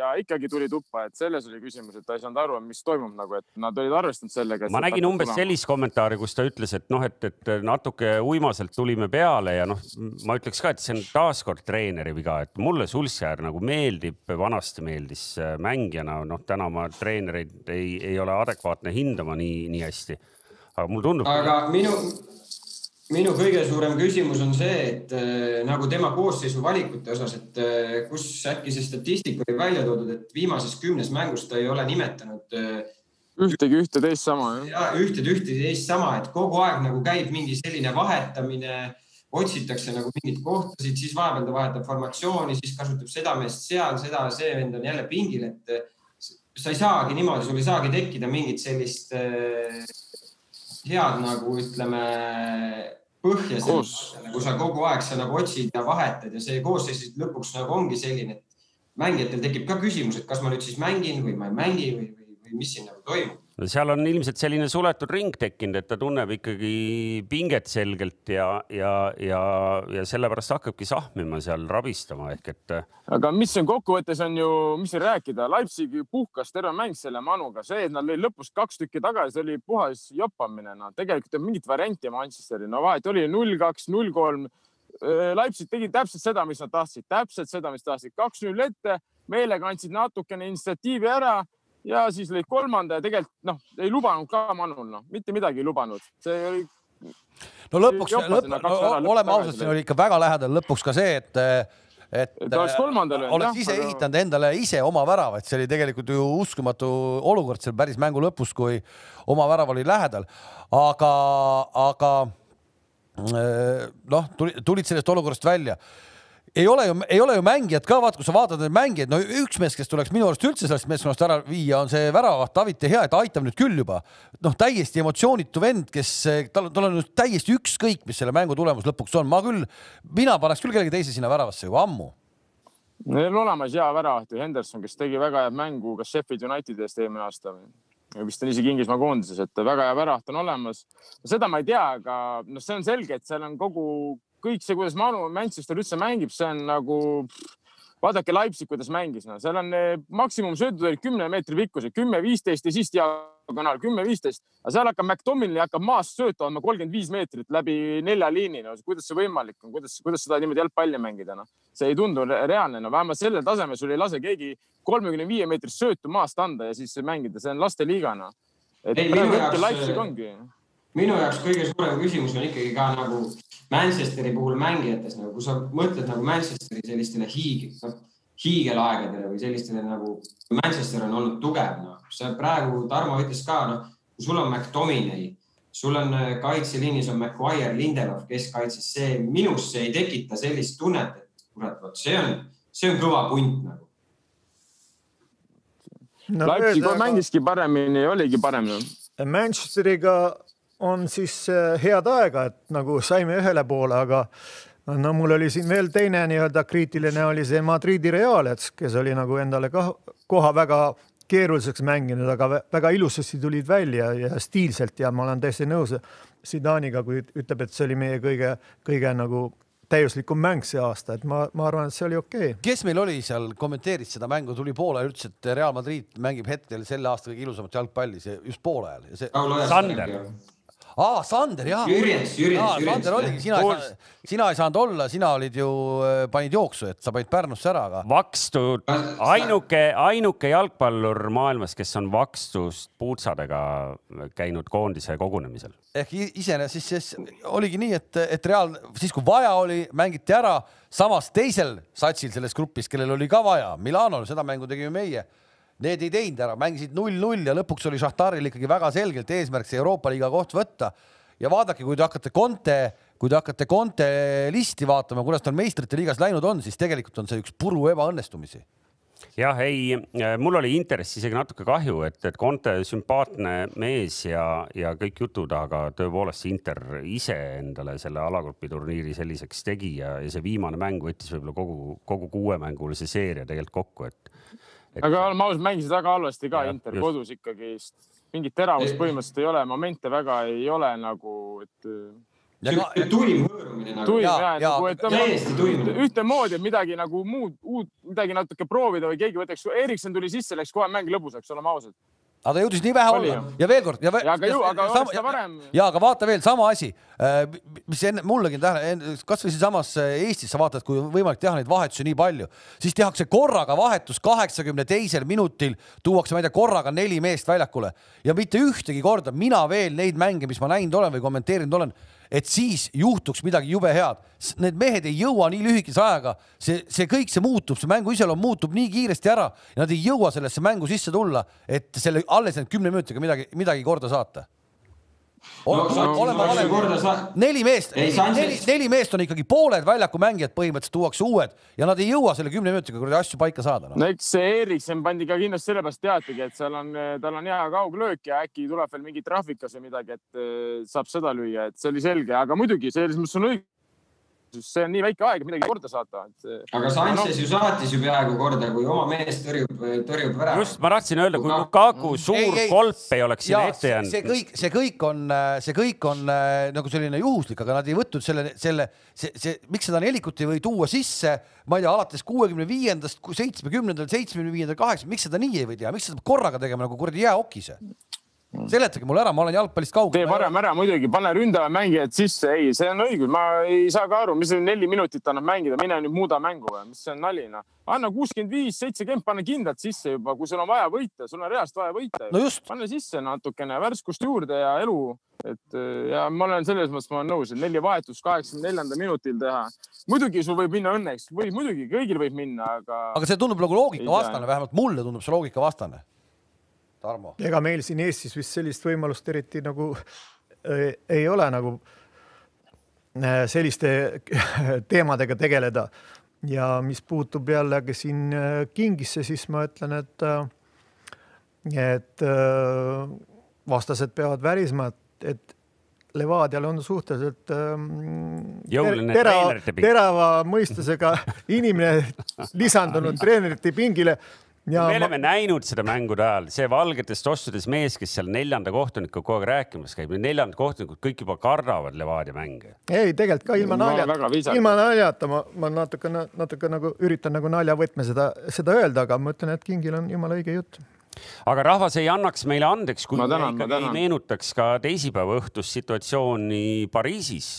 ja ikkagi tuli tuppa, et selles oli küsimus, et ta ei saanud aru, mis toimub nagu, et nad olid arvestanud sellega. ma nägin umbes tulema. sellist kommentaari, kus ta ütles, et noh, et, et natuke uimaselt tulime peale ja noh, ma ütleks ka, et see on taaskord treeneri viga, et mulle Solskjaer nagu meeldib, vanasti meeldis äh, mängijana, noh, täna ma oma treenereid ei, ei ole adekvaatne hindama nii, nii hästi. aga mulle tundub. aga minu, minu kõige suurem küsimus on see, et äh, nagu tema koosseisu valikute osas, et äh, kus äkki see statistika oli välja toodud, et viimases kümnes mängus ta ei ole nimetanud äh, ühtegi ühte teist sama jah ja,. ühte ühte teist sama, et kogu aeg nagu käib mingi selline vahetamine, otsitakse nagu mingeid kohtasid, siis vahepeal ta vahetab formatsiooni, siis kasutab seda meest seal, seda, see vend on jälle pingil, et sa ei saagi niimoodi, sul ei saagi tekkida mingit sellist äh, head nagu ütleme põhja, kui sa kogu aeg sa nagu otsid ja vahetad ja see koosseis lõpuks nagu ongi selline, et mängijatel tekib ka küsimus, et kas ma nüüd siis mängin või ma ei mängi või, või, või mis siin nagu toimub seal on ilmselt selline suletud ring tekkinud, et ta tunneb ikkagi pinget selgelt ja, ja, ja, ja sellepärast hakkabki sahmima seal rabistama ehk et. aga mis on kokkuvõttes on ju, mis siin rääkida, Leipzig puhkas terve mäng selle Manuga, see, et nad lõid lõpus kaks tükki tagasi, oli puhas joppamine, noh, tegelikult ei olnud mingit varianti Manchesteri, no vahet oli null kaks, null kolm. Leipzig tegi täpselt seda, mis nad tahtsid, täpselt seda, mis tahtsid, kaks-null ette, meelega andsid natukene initsiatiivi ära ja siis lõid kolmanda ja tegelikult noh, ei lubanud ka Manul, noh, mitte midagi ei lubanud, see oli. no lõpuks, lõpp, no, oleme ausad, siin oli ikka väga lähedal lõpuks ka see, et et, et oleks kolmandal öelnud. oleks ise ehitanud endale ise oma värava, et see oli tegelikult ju uskumatu olukord seal päris mängu lõpus, kui oma värav oli lähedal. aga, aga noh, tulid sellest olukorrast välja ei ole ju, ei ole ju mängijad ka, vaata, kui sa vaatad neid mängijaid, no üks mees, kes tuleks minu arust üldse sellest meeskonnast ära viia, on see väravaht Davit Hea, et aitab nüüd küll juba. noh, täiesti emotsioonitu vend, kes tal, tal on täiesti ükskõik, mis selle mängu tulemus lõpuks on, ma küll, mina paneks küll kellegi teise sinna väravasse juba ammu. Neil on olemas hea väravaht ju Henderson, kes tegi väga head mängu ka Sheffield Unitedi eest eelmine aasta vist on isegi Inglismaa koondises, et väga hea väravaht on olemas. seda ma ei tea, aga noh, see on selge, et seal on kogu kõik see, kuidas Manu Manchester üldse mängib, see on nagu vaadake Leipzig, kuidas mängis, no seal on eh, maksimumsöödud olid kümne meetri pikkused, kümme, viisteist ja siis diagonaal kümme, viisteist. aga seal hakkab McDonald'i hakkab maast sööta andma kolmkümmend viis meetrit läbi nelja liini. no kuidas see võimalik on, kuidas, kuidas seda niimoodi jalgpalli mängida, noh? see ei tundu reaalne, no vähemalt sellel tasemel sul ei lase keegi kolmekümne viie meetrist söötu maast anda ja siis mängida, see on lasteliiga, noh. et Ei, minu jaoks- Leipzig ongi minu jaoks kõige suurem küsimus on ikkagi ka nagu Manchesteri puhul mängijates nagu, kui sa mõtled nagu Manchesteri sellistele hiig-, noh, hiigelaegadele või sellistele nagu Manchester on olnud tugev, noh. sa praegu, Tarmo ütles ka, noh, kui sul on McTominay, sul on äh, kaitseliinis on Maguire, Lindelöf keskkaitses, see minus see ei tekita sellist tunnet, et kurat, vot see on, see on kõva punt nagu. no, Leipzig mängiski paremini, oligi parem noh. Manchesteriga on siis äh, head aega, et nagu saime ühele poole, aga no mul oli siin veel teine nii-öelda kriitiline oli see Madridi Real, et kes oli nagu endale ka koha väga keeruliseks mänginud, aga vä- väga ilusasti tulid välja ja stiilselt ja ma olen täiesti nõus Zidaniga, kui üt- ütleb, et see oli meie kõige, kõige nagu täiuslikum mäng see aasta, et ma, ma arvan, et see oli okei okay. kes meil oli seal, kommenteeris seda mängu, tuli poole ja ütles, et Real Madrid mängib hetkel selle aasta kõige ilusamat jalgpalli, see just poole ajal ja see. Sander. Aa, Sander jah. Jürjens, Jürjens, Jürjens, Sander oligi, sina ei saanud, sina ei saanud olla, sina olid ju, panid jooksu, et sa panid Pärnusse ära, aga vakstud, ainuke, ainuke jalgpallur maailmas, kes on vakstust puutsadega käinud koondise kogunemisel. ehk iseenesest siis oligi nii, et, et Real siis kui vaja oli, mängiti ära, samas teisel satsil selles grupis, kellel oli ka vaja, Milanol seda mängu tegime meie Need ei teinud ära, mängisid null-null ja lõpuks oli Šahtaril ikkagi väga selgelt eesmärk see Euroopa liiga koht võtta. ja vaadake, kui te hakkate Conte, kui te hakkate Conte listi vaatama, kuidas tal meistrite liigas läinud on, siis tegelikult on see üks puru ebaõnnestumisi. jah, ei, mul oli Interist isegi natuke kahju, et, et Conte sümpaatne mees ja, ja kõik jutud, aga tõepoolest Inter ise endale selle alagrupi turniiri selliseks tegi ja, ja see viimane mäng võttis võib-olla kogu, kogu kuuemängulise seeria tegelikult kokku, et. Aga oleme ausad, mängisid väga halvasti ka Jah, Inter just. kodus ikkagi. mingit teravust põhimõtteliselt ei ole, momente väga ei ole nagu, et ja tuim hõõrumine nagu tuim Jaa, ja, jaa, nagu, et täiesti tuim. ühtemoodi, et midagi nagu muud, uut, midagi natuke proovida või keegi võtaks, Erikson tuli sisse, läks kohe mäng lõbusaks, oleme ausad. Aga ta jõudis nii vähe Oli olla. ja veel kord ja, ja aga ju, aga oleks ta varem. ja aga vaata veel sama asi, mis enne mullegi tähele, kasvõi siinsamas Eestis sa vaatad, kui on võimalik teha neid vahetusi nii palju, siis tehakse korraga vahetus kaheksakümne teisel minutil, tuuakse, ma ei tea, korraga neli meest väljakule. Ja mitte ühtegi korda mina veel neid mänge, mis ma näinud olen või kommenteerinud olen, et siis juhtuks midagi jube head. Need mehed ei jõua nii lühikese ajaga, see, see kõik, see muutub, see mängu iseloom muutub nii kiiresti ära ja nad ei jõua sellesse mängu sisse tulla, et selle alles jäänud kümne minutiga midagi, midagi korda saata. Neli meest, neli, neli meest on ikkagi pooled väljaku mängijad põhimõtteliselt tuuakse uued ja nad ei jõua selle kümne minutiga kuradi asju paika saada no.. no eks see Erikson pandi ka kindlasti sellepärast teatigi, et seal on, tal on hea kauglöök ja äkki tuleb veel mingi trahvikas või midagi, et eh, saab seda lüüa, et see oli selge, aga muidugi selles mõttes on õige. See on nii väike aeg, midagi korda saata, et. aga Sanchez ju saatis ju peaaegu korda, kui oma mees tõrjub, tõrjub ära. just, ma tahtsin öelda, kui Lukaku suur kolp ei oleks sinna ette see jäänud. kõik, see kõik on, see kõik on äh, nagu selline juhuslik, aga nad ei võtnud selle, selle, see, see, miks seda nelikut ei või tuua sisse, ma ei tea, alates kuuekümne viiendast, seitsmekümnendal, seitsmekümne viiendal, kaheksakümnendal, miks seda nii ei või teha, miks seda peab korraga tegema nagu kuradi jääokise? Seletage mulle ära, ma olen jalgpallist kaugel tee. varem ära muidugi, pane ründava mängijad sisse, ei, see on õigus, ma ei saa ka aru, mis neli minutit annab mängida, mine nüüd muuda mängu või, mis see on nali noh. anna kuuskümmend viis, seitsekümmend, pane kindlalt sisse juba, kui sul on vaja võita, sul on reaalselt vaja võita. no pane sisse natukene värskust juurde ja elu, et ja ma olen selles mõttes, ma olen nõus, et neli vahetust kaheksakümne neljandal minutil teha. muidugi sul võib minna õnneks, võib muidugi, kõigil võib minna, aga, aga see tundub nagu loogikavastane, vähemalt mulle tundub see loogikavastane. Tarmo. ega meil siin Eestis vist sellist võimalust eriti nagu äh, ei ole nagu äh, selliste *laughs* teemadega tegeleda. ja mis puutub jällegi siin äh, kingisse, siis ma ütlen, et äh, et äh, vastased peavad värisma, et, et Levadial on suhteliselt ähm, terava, terava mõistusega *laughs* inimene *laughs* lisandunud treenerite pingile ja me ma, oleme näinud seda mängude ajal, see valgetest ostudest mees, kes seal neljanda kohtunikuga kogu aeg rääkimas käib, need neljandad kohtunikud kõik juba kardavad Levadia mänge. ei tegelikult ka ilma Ma naljata, ilma naljata ma, ma natuke, natuke nagu üritan nagu naljavõtme seda, seda öelda, aga ma ütlen, et Kingil on jumala õige jutt. aga rahvas ei annaks meile andeks, kui Ma me tänan, ma ikkagi meenutaks ka teisipäeva õhtust situatsiooni Pariisis.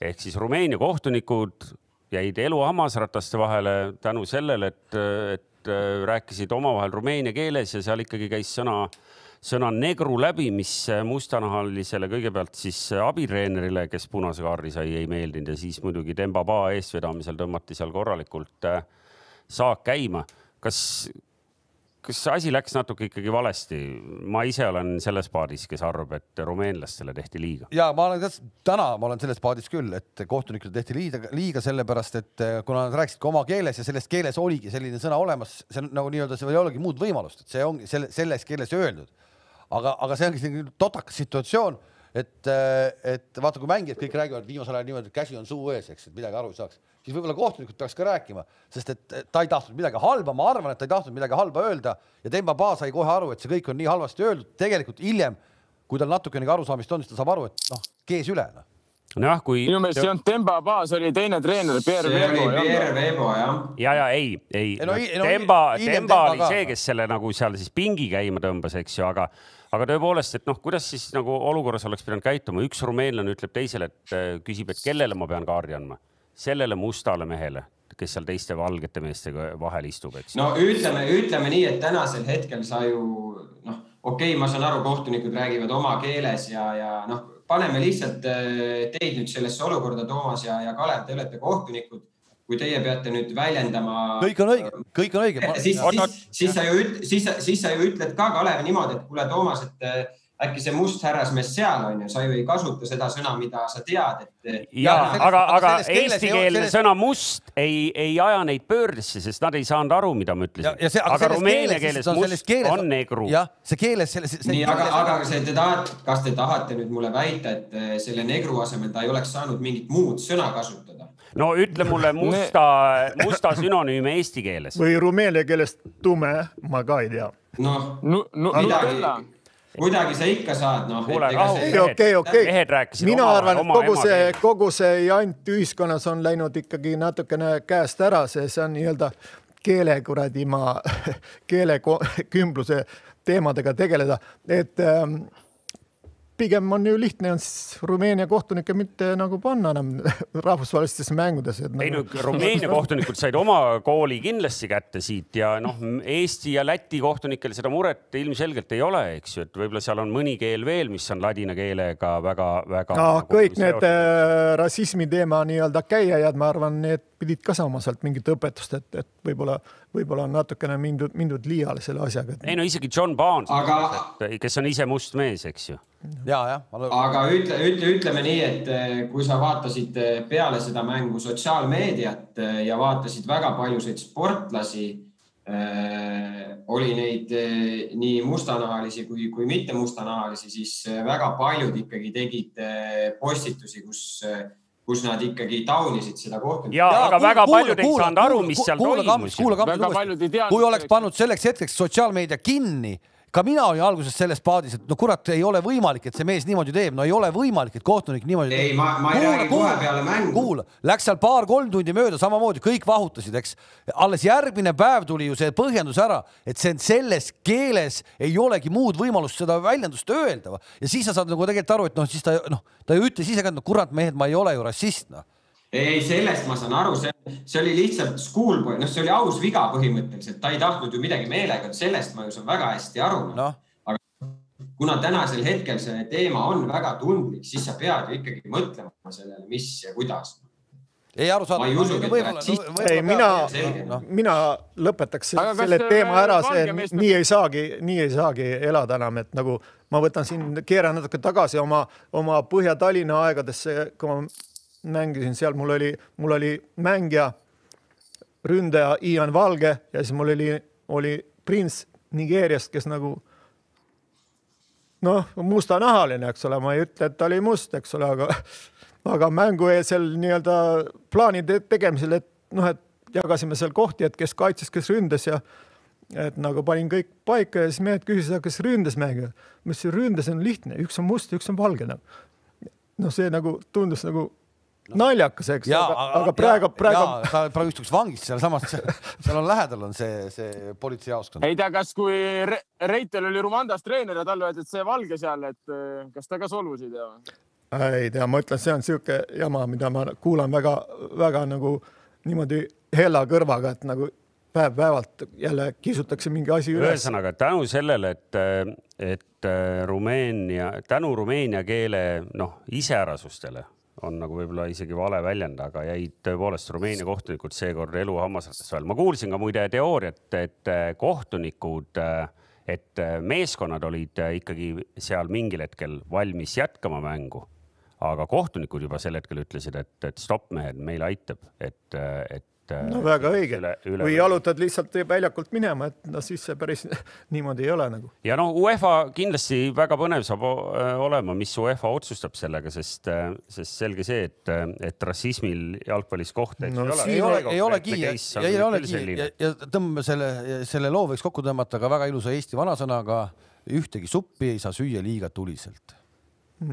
ehk siis Rumeenia kohtunikud jäid elu hammasrataste vahele tänu sellele, et, et rääkisid omavahel rumeenia keeles ja seal ikkagi käis sõna, sõna negru läbi, mis mustanahalisele kõigepealt siis abitreenerile, kes punase kaardi sai, ei meeldinud ja siis muidugi Demba Ba eestvedamisel tõmmati seal korralikult äh, saak käima. kas, kas asi läks natuke ikkagi valesti? ma ise olen selles paadis, kes arvab, et rumeenlastele tehti liiga. ja ma olen ka täna, ma olen selles paadis küll, et kohtunikele tehti liiga, liiga sellepärast, et eh, kuna nad rääkisid ka oma keeles ja selles keeles oligi selline sõna olemas, see on nagu nii-öelda, seal ei olegi muud võimalust, et see ongi selle, selles keeles öeldud. aga, aga see ongi selline totakas situatsioon, et, et vaata, kui mängijad kõik räägivad viimasel ajal niimoodi, et käsi on suu ees, eks, et midagi aru ei saaks, siis võib-olla kohtunikud peaks ka rääkima, sest et ta ei tahtnud midagi halba, ma arvan, et ta ei tahtnud midagi halba öelda ja Demba Ba sai kohe aru, et see kõik on nii halvasti öeldud, tegelikult hiljem, kui tal natukenegi arusaamist on, siis ta saab aru, et noh, kees üle noh. nojah, kui. minu meelest ei olnud Demba Baas, oli teine treener, Pierre see oli Pierre Veebo jah. ja, ja ei, ei Ei, no no, no Demba Demba oli ka. see, kes selle nagu seal siis pingi käima tõmbas, eks ju, aga, aga tõepoolest, et noh, kuidas siis nagu olukorras oleks pidanud käituma, üks rumeenlane ütleb teisele, et äh, küsib, et kellele ma pean kaardi andma, sellele mustale mehele, kes seal teiste valgete meestega vahel istub, eks no ütleme, ütleme nii, et tänasel hetkel sa ju noh, okei okay,, ma saan aru, kohtunikud räägivad oma keeles ja, ja noh, paneme lihtsalt äh, teid nüüd sellesse olukorda, Toomas ja, ja Kalev, te olete kohtunikud. kui teie peate nüüd väljendama. kõik on õige, kõik on õige. *laughs* siis, siis, siis sa ju siis, siis sa ju ütled ka Kalev niimoodi, et kuule, Toomas, et äh, äkki see must härrasmees seal on ju, sa ju ei kasuta seda sõna, mida sa tead, et. ja aga, aga keeles eestikeelne selles- sõna must ei, ei aja neid pöördesse, sest nad ei saanud aru, mida ma ütlesin aga, aga rumeenia keeles, keeles must keeles on negru. jah, see keeles selles. nii, aga, aga see te tahate, kas te tahate nüüd mulle väita, et äh, selle negru asemel ta ei oleks saanud mingit muud sõna kasutada? no ütle mulle musta, musta sünonüüme eesti keeles. või rumeenia keelest tume, ma ka ei tea. noh, Nutella midagi, kuidagi sa ikka saad, noh. Kuule, rahu. ei, okei, okei mehed rääkisid mina oma- arvan, et kogu see kogu see jant ühiskonnas on läinud ikkagi natukene käest ära, see, see on nii-öelda keele kuradi maa, *laughs* keelekümbluse teemadega tegeleda, et ähm, pigem on ju lihtne on siis Rumeenia kohtunikke mitte nagu panna enam *laughs* rahvusvahelistesse mängudesse. ei no Rumeenia kohtunikud said oma kooli kindlasti kätte siit ja noh, Eesti ja Läti kohtunikel seda muret ilmselgelt ei ole, eks ju, et võib-olla seal on mõni keel veel, mis on ladina keelega väga-väga no,. nagu kõik need äh, rassismi teema nii-öelda käijad, ma arvan, need pidid ka saama sealt mingit õpetust, et, et võib-olla, võib-olla on natukene mindud, mindud liiale selle asjaga. ei no isegi John Barnes Aga-, kes on ise must mees, eks ju. ja, jah. aga ütle, ütle, ütleme nii, et eh, kui sa vaatasid eh, peale seda mängu sotsiaalmeediat eh, ja vaatasid väga paljusid sportlasi äh,, oli neid nii mustanahalisi kui, kui mitte mustanahalisi, siis väga paljud ikkagi tegid postitusi, kus, kus nad ikkagi taunisid seda kohtumist. ja, aga väga paljud ei saanud aru, mis seal toimus. kui oleks pannud selleks hetkeks sotsiaalmeedia kinni ka mina olin alguses selles paadis, et no kurat, ei ole võimalik, et see mees niimoodi teeb, no ei ole võimalik, et kohtunik niimoodi ei, ma, ma ei räägi kohe peale mängu. kuula, läks seal paar-kolm tundi mööda, samamoodi kõik vahutasid, eks. alles järgmine päev tuli ju see põhjendus ära, et see on selles keeles ei olegi muud võimalust seda väljendust öelda ja siis sa saad nagu tegelikult aru, et noh, siis ta noh, ta ju ütles ise ka, et no kurat, mehed, ma ei ole ju rassist, noh. ei, sellest ma saan aru, see, see oli lihtsalt schoolboy, noh, see oli aus viga põhimõtteliselt, ta ei tahtnud ju midagi meelega, sellest ma ju saan väga hästi aru no.. noh, kuna tänasel hetkel see teema on väga tundlik, siis sa pead ju ikkagi mõtlema sellele, mis ja kuidas. ei aru saada ei mina Selge., mina lõpetaks Aga selle te teema ära, see meest- nii ei saagi, nii ei saagi elada enam, et nagu ma võtan siin, keeran natuke tagasi oma, oma Põhja-Tallinna aegadesse, kui ma mängisin seal, mul oli, mul oli mängija, ründaja Ian Valge ja siis mul oli, oli prints Nigeeriast, kes nagu noh, mustanahaline, eks ole, ma ei ütle, et ta oli must, eks ole, aga aga mängueelsel nii-öelda plaanide tegemisel, et noh, et jagasime seal kohti, et kes kaitses, kes ründas ja et nagu panin kõik paika ja siis mehed küsisid, kas ründes mängida. ma ütlesin, ründes on lihtne, üks on must, üks on valge nagu. noh, see nagu tundus nagu naljakas, eks, aga, aga praegu, praegu. sa oled praegu istuks vangis sealsamas, seal on lähedal on see, see politseijaoskond. ei tea, kas kui Re Reitel oli Rumandas treener ja talle öeldi, et see valge seal, et eh, kas ta ka solvus ei tea? ei tea, ma ütlen, see on niisugune jama, mida ma kuulan väga-väga nagu niimoodi hella kõrvaga, et nagu päev-päevalt jälle kisutakse mingi asi üles. ühesõnaga tänu sellele, et, et Rumeenia, tänu rumeenia keele noh, iseärasustele on nagu võib-olla isegi vale väljend, aga jäid tõepoolest Rumeenia kohtunikud seekord elu hammasrataste vahel. ma kuulsin ka muide teooriat, et kohtunikud, et meeskonnad olid ikkagi seal mingil hetkel valmis jätkama mängu aga kohtunikud juba sel hetkel ütlesid, et, et stopp mehed, meil aitab, et et. No väga õige, kui jalutad lihtsalt väljakult minema, et no siis see päris *laughs* niimoodi ei ole nagu. ja no UEFA kindlasti väga põnev saab olema, mis UEFA otsustab sellega, sest, sest selge see, et, et rassismil jalgpallis kohta no, ei ole. ei olegi, ei olegi ja, ja tõmbame selle, selle loo võiks kokku tõmmata ka väga ilusa Eesti vanasõnaga. ühtegi suppi ei saa süüa liiga tuliselt.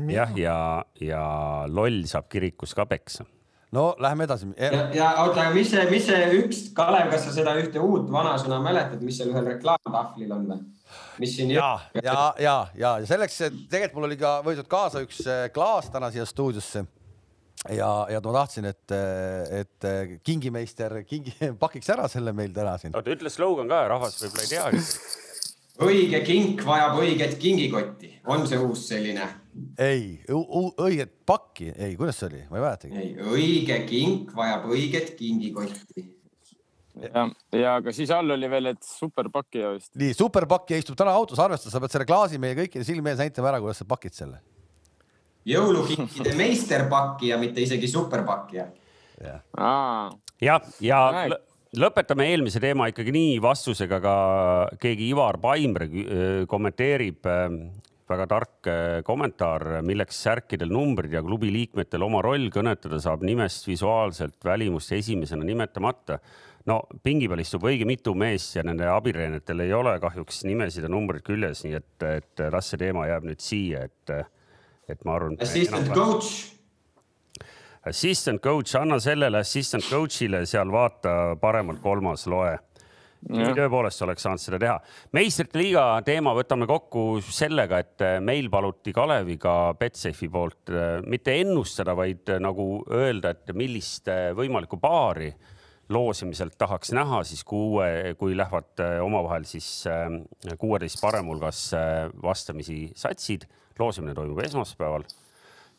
jah, ja, ja loll saab kirikus ka peksa no lähme edasi. ja, ja oota, aga mis see, mis see üks, Kalev, kas sa seda ühte uut vanasõna mäletad, mis seal ühel reklaamtahvlil on või? mis siin. ja, ja, ja, ja, ja selleks, tegelikult mul oli ka võetud kaasa üks äh, klaas täna siia stuudiosse ja, ja ma tahtsin, et, et kingimeister kingi, *laughs* pakiks ära selle meil täna siin. oota, ütle slogan ka, rahvas võib-olla ei teagi. õige kink vajab õiget kingikotti, on see uus selline ei, õiget pakki, ei, kuidas see oli, ma ei mäletagi. ei, õige kink vajab õiget kingikotti. ja, ja aga siis all oli veel, et superpakkija vist. nii, superpakkija istub täna autos, arvestada, sa pead selle klaasi meie kõikide silme ees näitama ära, kuidas sa pakid selle. jõulukinkide *laughs* meisterpakkija, mitte isegi superpakkija. jah, ja, ja lõpetame eelmise teema ikkagi nii vastusega ka keegi Ivar Paimre kommenteerib väga tark äh, kommentaar, milleks särkidel numbrid ja klubi liikmetel oma roll kõnetada saab nimest visuaalselt välimust esimesena nimetamata. no pingi peal istub õige mitu meest ja nende abitreeneritel ei ole kahjuks nimesid ja numbrid küljes, nii et, et las see teema jääb nüüd siia, et, et ma arvan. Assistant coach. Assistant coach, anna sellele assistant coach'ile seal vaata paremalt kolmas loe tõepoolest oleks saanud seda teha. meistrite liiga teema võtame kokku sellega, et meil paluti Kaleviga Betsafe'i poolt äh, mitte ennustada, vaid äh, nagu öelda, et millist äh, võimalikku paari loosimiselt tahaks näha siis, kui uue, kui lähevad omavahel siis kuueteist parem hulgas vastamisi satsid. loosimine toimub esmaspäeval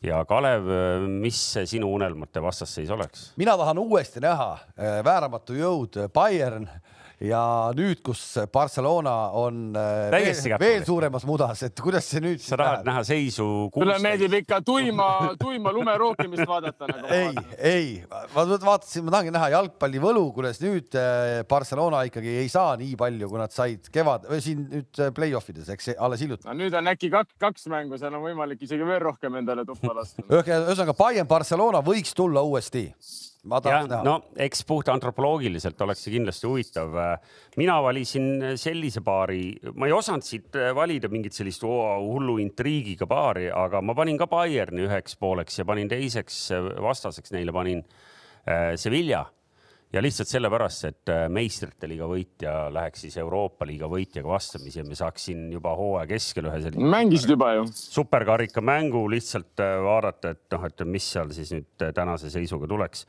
ja Kalev, mis sinu unelmate vastasseis oleks? mina tahan uuesti näha vääramatu jõud Bayern ja nüüd, kus Barcelona on äh, veel, veel suuremas mudas, et kuidas see nüüd. sa tahad näha seisu? sulle meeldib ikka tuima, tuima lume rookimist vaadata nagu. ei, ei, ma vaatasin, ma tahangi näha jalgpallivõlu, kuidas nüüd äh, Barcelona ikkagi ei saa nii palju, kui nad said kevad, siin nüüd äh, play-off ides, eks alles hiljuti no,. nüüd on äkki kaks, kaks mängu, seal on võimalik isegi veel rohkem endale tuppa lasta. ühesõnaga, Bayern Barcelona võiks tulla uuesti teha. no eks puht antropoloogiliselt oleks see kindlasti huvitav. mina valisin sellise paari, ma ei osanud siit valida mingit sellist oo, hullu intriigiga paari, aga ma panin ka Bayerni üheks pooleks ja panin teiseks vastaseks neile panin äh, Sevilla ja lihtsalt sellepärast, et äh, meistrite liiga võitja läheks siis Euroopa liiga võitjaga vastamisi ja me saaks siin juba hooaja keskel ühe sellise. mängisid juba ju. superkarika mängu lihtsalt äh, vaadata, et noh, et mis seal siis nüüd tänase seisuga tuleks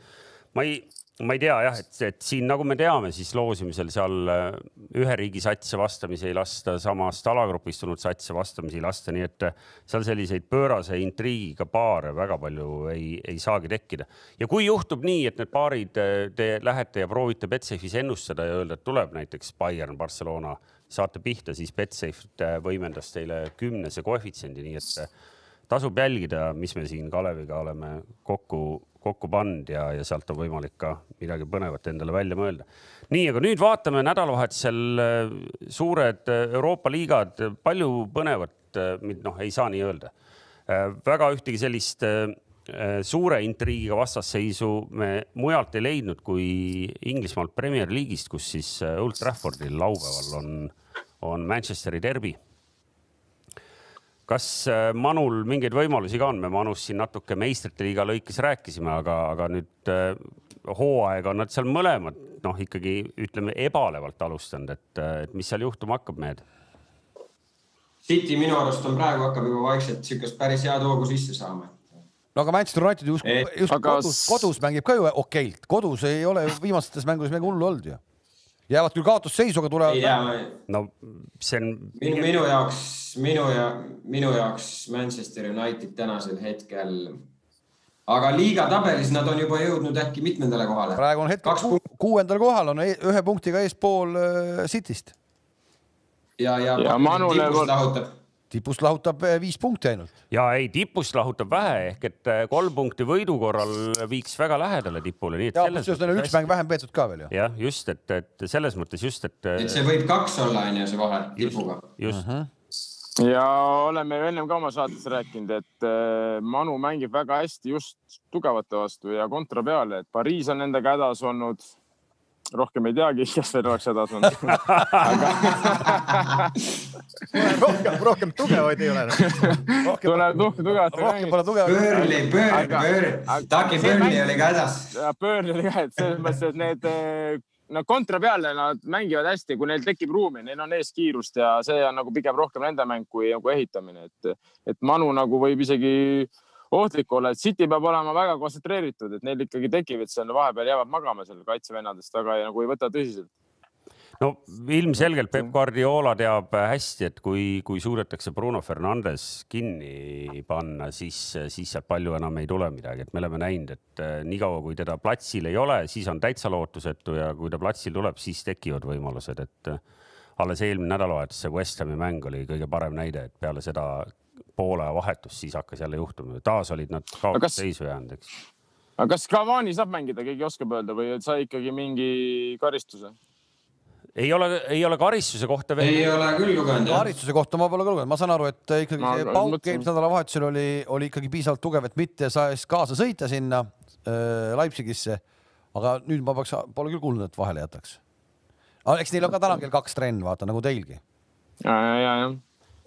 ma ei, ma ei tea jah, et, et siin, nagu me teame, siis loosimisel seal äh, ühe riigi satse vastamisi ei lasta, samast alagrupist tulnud satse vastamisi ei lasta, nii et äh, seal selliseid pöörase intriigiga paare väga palju ei, ei saagi tekkida. ja kui juhtub nii, et need paarid äh, te lähete ja proovite Betsafe'is ennustada ja öelda, et tuleb näiteks Bayern, Barcelona, saate pihta, siis Betsafe võimendas teile kümnese koefitsiendi, nii et tasub jälgida, mis me siin Kaleviga oleme kokku kokku pannud ja, ja sealt on võimalik ka midagi põnevat endale välja mõelda. nii, aga nüüd vaatame nädalavahetusel äh, suured äh, Euroopa liigad, palju põnevat, äh, noh, ei saa nii öelda. väga ühtegi sellist äh, suure intriigiga vastasseisu me mujalt ei leidnud kui Inglismaalt Premier League'ist, kus siis äh, Old Traffordil laupäeval on, on Manchesteri derbi. Kas äh, Manul mingeid võimalusi ka on, me Manust siin natuke meistrite liiga lõikes rääkisime, aga, aga nüüd hooaega on nad seal mõlemad noh, ikkagi ütleme ebalevalt alustanud, et, et mis seal juhtuma hakkab, mehed City minu arust on praegu hakkab juba vaikselt niisugust päris head hoogu sisse saama. no aga Manchester United just, just aga... kodus, kodus mängib ka ju okeilt, kodus ei ole viimastes mängudes midagi hullu olnud ju. Jäävad küll kaotusseisu, aga tulevad. ei tea, ma. no see on. minu, minu jaoks, minu ja minu jaoks Manchester United tänasel hetkel aga liiga tabelis nad on juba jõudnud äkki mitmendale kohale. praegu on hetkel kuuendal kohal, on e-, ühe punktiga eespool äh, Cityst ja, ja, ja Manule tipust lahutab tipust lahutab eh, viis punkti ainult. ja ei, tipust lahutab vähe ehk et eh, kolm punkti võidu korral viiks väga lähedale tipule, nii et. ja kusjuures neil on üks mäng vähem peetud ka veel ju. jah, just, et, et selles mõttes just, et. et see võib kaks olla, on ju, see vahe tipuga. just uh. -huh ja oleme ju ennem ka oma saates rääkinud, et eh, Manu mängib väga hästi just tugevate vastu ja kontra peale, et Pariis on nendega hädas olnud rohkem ei teagi, *laughs* kes veel oleks hädas olnud *laughs* rohkem, rohkem tugevaid ei ole. tuleb tuhku tugevat. rohkem pole tugevaid. Burnley, Burnley, Burnley, Taki Burnley oli ka hädas. Burnley oli ka, et selles mõttes, et need eh, no kontra peale nad mängivad hästi, kui neil tekib ruumi, neil on ees kiirust ja see on nagu pigem rohkem nende mäng kui nagu ehitamine, et, et Manu nagu võib isegi ohtlik olla, et City peab olema väga kontsentreeritud, et neil ikkagi tekib, et seal vahepeal jäävad magama seal kaitsevennadest, aga nagu ei võta tõsiselt. No ilmselgelt Peep Guardiola teab hästi, et kui, kui suudetakse Bruno Fernandes kinni panna, siis, siis sealt palju enam ei tule midagi, et me oleme näinud, et eh, niikaua kui teda platsil ei ole, siis on täitsa lootusetu ja kui ta platsil tuleb, siis tekivad võimalused, et eh, alles eelmine nädalavahetus see West Hami mäng oli kõige parem näide, et peale seda poole vahetust, siis hakkas jälle juhtuma, taas olid nad kaotusseisu jäänud, eks. aga kas Cavani saab mängida, keegi oskab öelda või sai ikkagi mingi karistuse? ei ole, ei ole karistuse kohta veel. ei ole küll lugenud. karistuse kohta ma pole ka lugenud, ma saan aru, et ikkagi ma, see pauk eelmisel nädalavahetusel oli, oli ikkagi piisavalt tugev, et mitte saaks kaasa sõita sinna äh, Leipzigisse. aga nüüd ma peaks, pole küll kuulnud, et vahele jätaks. eks neil on ka täna kell kaks trenn, vaata nagu teilgi. ja, ja, ja, ja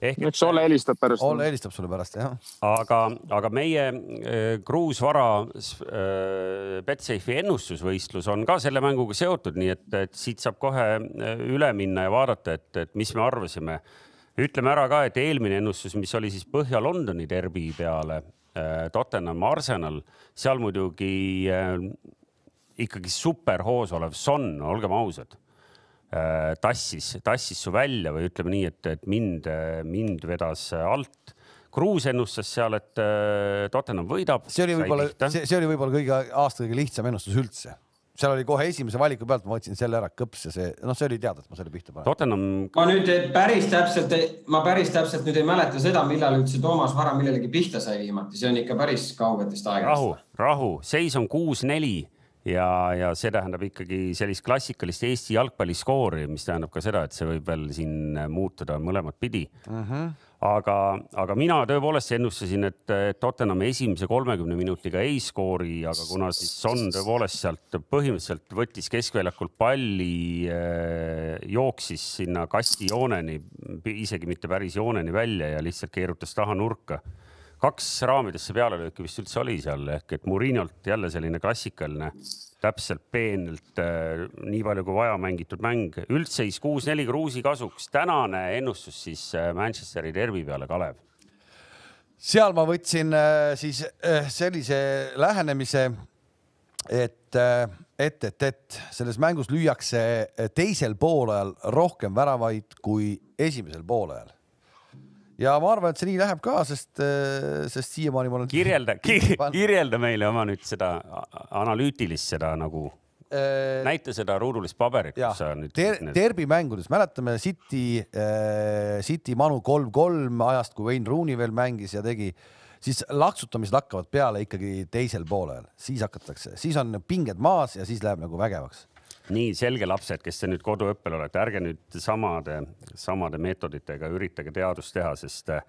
ehk eks Olle helistab pärast. Olle helistab sulle pärast jah. aga, aga meie äh, kruusvara äh, Betsafe'i ennustusvõistlus on ka selle mänguga seotud, nii et, et siit saab kohe äh, üle minna ja vaadata, et, et mis me arvasime. ütleme ära ka, et eelmine ennustus, mis oli siis Põhja-Londoni derbi peale Tottenham Arsenal, seal muidugi ikkagi superhoos olev Son, olgem ausad tassis, tassis su välja või ütleme nii, et, et mind, mind vedas alt. Kruus ennustas seal, et äh, Tottenham võidab. see oli võib-olla, see, see oli võib-olla kõige aasta kõige lihtsam ennustus üldse seal oli kohe esimese valiku pealt, ma võtsin selle ära, kõps ja see, noh, see oli teada, et ma selle pihta panen. Tottenham. ma nüüd päris täpselt, ma päris täpselt nüüd ei mäleta seda, millal üldse Toomas Vara millelegi pihta sai viimati, see on ikka päris kaugetest aegadest. rahu, rahu, seis on kuus-neli ja, ja see tähendab ikkagi sellist klassikalist Eesti jalgpalliskoori, mis tähendab ka seda, et see võib veel siin muutuda mõlemat pidi uh. Mhm. -huh. aga, aga mina tõepoolest ennustasin, et Tottenhami esimese kolmekümne minutiga ei skoori, aga kuna siis Son tõepoolest sealt põhimõtteliselt võttis keskväljakult palli, eh, jooksis sinna kastijooneni, isegi mitte päris jooneni välja ja lihtsalt keerutas taha nurka kaks raamidesse pealelööki vist üldse oli seal ehk et Murinolt jälle selline klassikaline, täpselt peenelt äh, nii palju kui vaja mängitud mäng. üldseis kuus-neli Kruusi kasuks. tänane ennustus siis äh, Manchesteri derbi peale, Kalev. seal ma võtsin äh, siis sellise lähenemise, et, et, et, et selles mängus lüüakse teisel poolajal rohkem väravaid kui esimesel poolajal ja ma arvan, et see nii läheb ka, sest, äh, sest siiamaani ma olen. kirjelda *laughs* kir, kirjelda meile oma nüüd seda analüütilist seda nagu äh,. näita seda ruudulist paberit, kus sa nüüd ter. Derbi mängudes mäletame City äh,, City Manu kolm-kolm ajast, kui Wayne Rooney veel mängis ja tegi, siis laksutamised hakkavad peale ikkagi teisel poolel, siis hakatakse, siis on pinged maas ja siis läheb nagu vägevaks nii selge lapsed, kes te nüüd koduõppel olete, ärge nüüd samade, samade meetoditega üritage teadust teha, sest äh,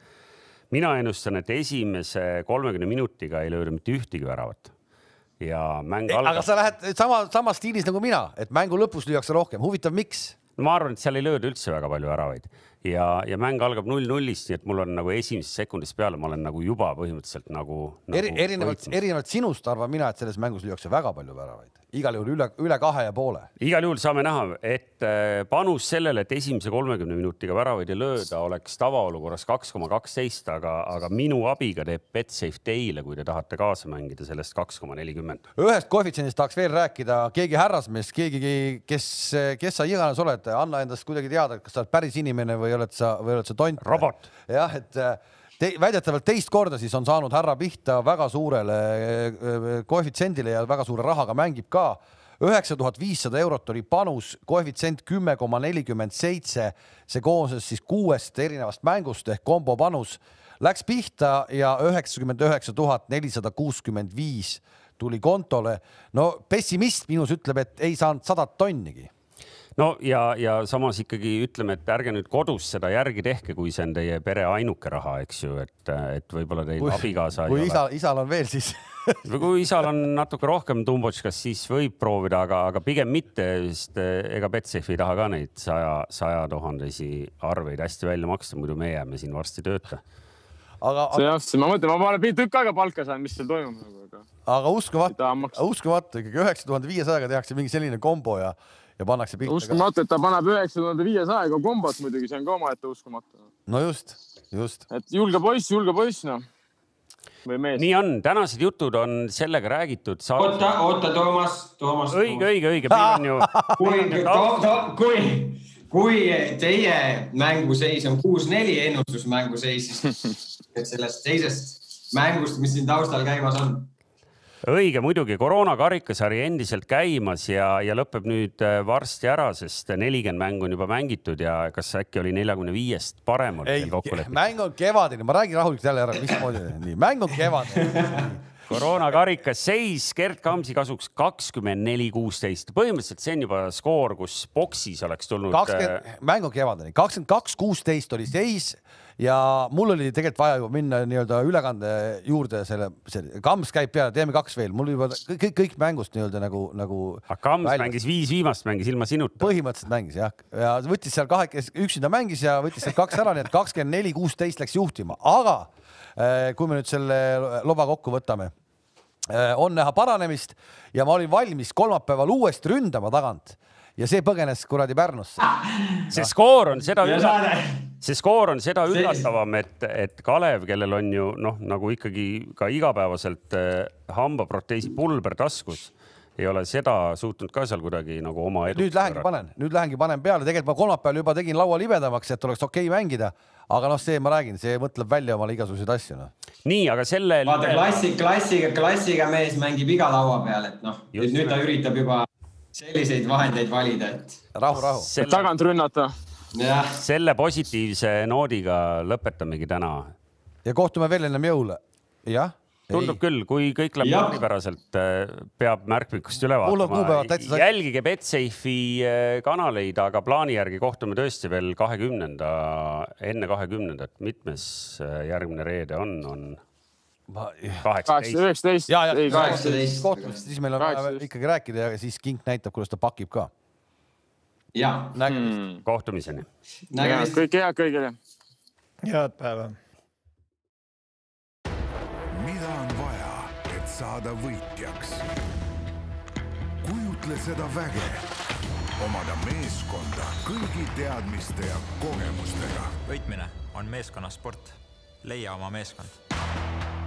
mina ennustan, et esimese kolmekümne minutiga ei lööda mitte ühtegi väravat ja mäng aga algab. sa lähed sama, samas stiilis nagu mina, et mängu lõpus lüüakse rohkem, huvitav, miks? ma arvan, et seal ei lööda üldse väga palju väravaid ja, ja mäng algab null-nullist, nii et mul on nagu esimesest sekundist peale, ma olen nagu juba põhimõtteliselt nagu, nagu eri, erinevalt, erinevalt sinust arvan mina, et selles mängus lüüakse väga palju väravaid, igal juhul üle, üle kahe ja poole. igal juhul saame näha, et äh, panus sellele, et esimese kolmekümne minutiga väravaid ei lööda, oleks tavaolukorras kaks koma kaksteist, aga, aga minu abiga teeb Betsafe teile, kui te tahate kaasa mängida, sellest kaks koma nelikümmend. ühest koefitsiendist tahaks veel rääkida, keegi härrasmees, keegi, kes, kes sa iganes oled, anna endast kuidagi teada, kas sa oled päris inimene või oled sa, või oled sa tont. Robot. jah, et te, väidetavalt teist korda siis on saanud härra pihta väga suurele äh, koefitsiendile ja väga suure rahaga mängib ka. üheksa tuhat viissada eurot oli panus, koefitsient kümme koma nelikümmend seitse, see koosnes siis kuuest erinevast mängust ehk kombo panus. Läks pihta ja üheksakümmend üheksa tuhat nelisada kuuskümmend viis tuli kontole. no pessimist minus ütleb, et ei saanud sadat tonnigi no ja, ja samas ikkagi ütleme, et ärge nüüd kodus seda järgi tehke, kui see on teie pere ainuke raha, eks ju, et, et võib-olla teil kui, abikaasa kui ei isa isal on veel, siis või kui isal on natuke rohkem tumbotškas, siis võib proovida, aga, aga pigem mitte, sest eh, ega Betsafe ei taha ka neid saja, saja tuhandesi arveid hästi välja maksta, muidu me jääme siin varsti tööta. aga, see jah, ma mõtlen, ma pole tükk aega palka saanud, mis seal toimub nagu, aga aga uskumatu, uskumatu ikkagi üheksa tuhande viiesajaga tehakse mingi selline kombo ja, ja pannakse pihta. uskumatu, et ta paneb üheksa tuhande viiesajaga kombot muidugi, see on ka omaette uskumatu. no just, just. et julge poiss, julge poiss noh. nii on, tänased jutud on sellega räägitud. oota, oota, Toomas, Toomas. õige, õige, õige, meil on ju. *laughs* kui, kui, kui teie mänguseis on kuus-neli ennustusmänguseis, siis sellest teisest mängust, mis siin taustal käimas on. õige, muidugi koroona karikasari endiselt käimas ja, ja lõpeb nüüd äh, varsti ära, sest nelikümmend mängu on juba mängitud ja kas äkki oli neljakümne viiest parem oli ei teil kokku, lepitud? mäng on kevadine, ma räägin rahulikult jälle ära, mismoodi, nii, mäng on kevadine. koroona karikas seis Gerd Kamsi kasuks kakskümmend neli, kuusteist. põhimõtteliselt see on juba skoor, kus boksis oleks tulnud. äh, kakskümmend, mäng on kevadine, kakskümmend kaks, kuusteist oli seis ja mul oli tegelikult vaja juba minna nii-öelda ülekande juurde selle, see Kams käib peale, teeme kaks veel, mul juba kõik, kõik mängust nii-öelda nagu, nagu aga Kams välja- mängis viis viimast, mängis ilma sinuta. põhimõtteliselt mängis jah, ja võttis seal kahekesi, üksinda mängis ja võttis sealt kaks ära, nii et kakskümmend neli, kuusteist läks juhtima, aga eh, kui me nüüd selle loba kokku võtame, on näha paranemist ja ma olin valmis kolmapäeval uuesti ründama tagant ja see põgenes kuradi Pärnusse. see skoor on seda see skoor on seda üllatavam, et, et Kalev, kellel on ju noh, nagu ikkagi ka igapäevaselt eh, hambaproteesi pulber taskus, ei ole seda suutnud ka seal kuidagi nagu oma edu. nüüd lähengi panen, nüüd lähengi panen peale, tegelikult ma kolmapäeval juba tegin laua libedamaks, et oleks okei okay mängida, aga noh, see ma räägin, see mõtleb välja omale igasuguseid asju noh. nii, aga selle. vaata klassi, klassiga, klassiga mees mängib iga laua peal, et noh, nüüd ta üritab juba selliseid vahendeid valida, et rahu, rahu. selle, tagant rünnata. selle positiivse noodiga lõpetamegi täna. ja kohtume veel ennem jõule. jah. tundub küll, kui kõik läheb plaanipäraselt, peab märkmikust üle vaatama jälgige Betsafe'i eh, kanaleid, aga plaani järgi kohtume tõesti veel kahekümnenda, enne kahekümnendat, mitmes eh, järgmine reede on, on kaheksateist. üheksateist. ja, ja ei, kaheksateist. kohtumist, siis meil on vaja ikkagi rääkida ja siis Kink näitab, kuidas ta pakib ka. ja nägemist. kohtumiseni. nägemist. kõike head kõigile. head päeva mida on vaja, et saada võitjaks? kujutle seda väge, omada meeskonda kõigi teadmiste ja kogemustega. võitmine on meeskonnasport. leia oma meeskond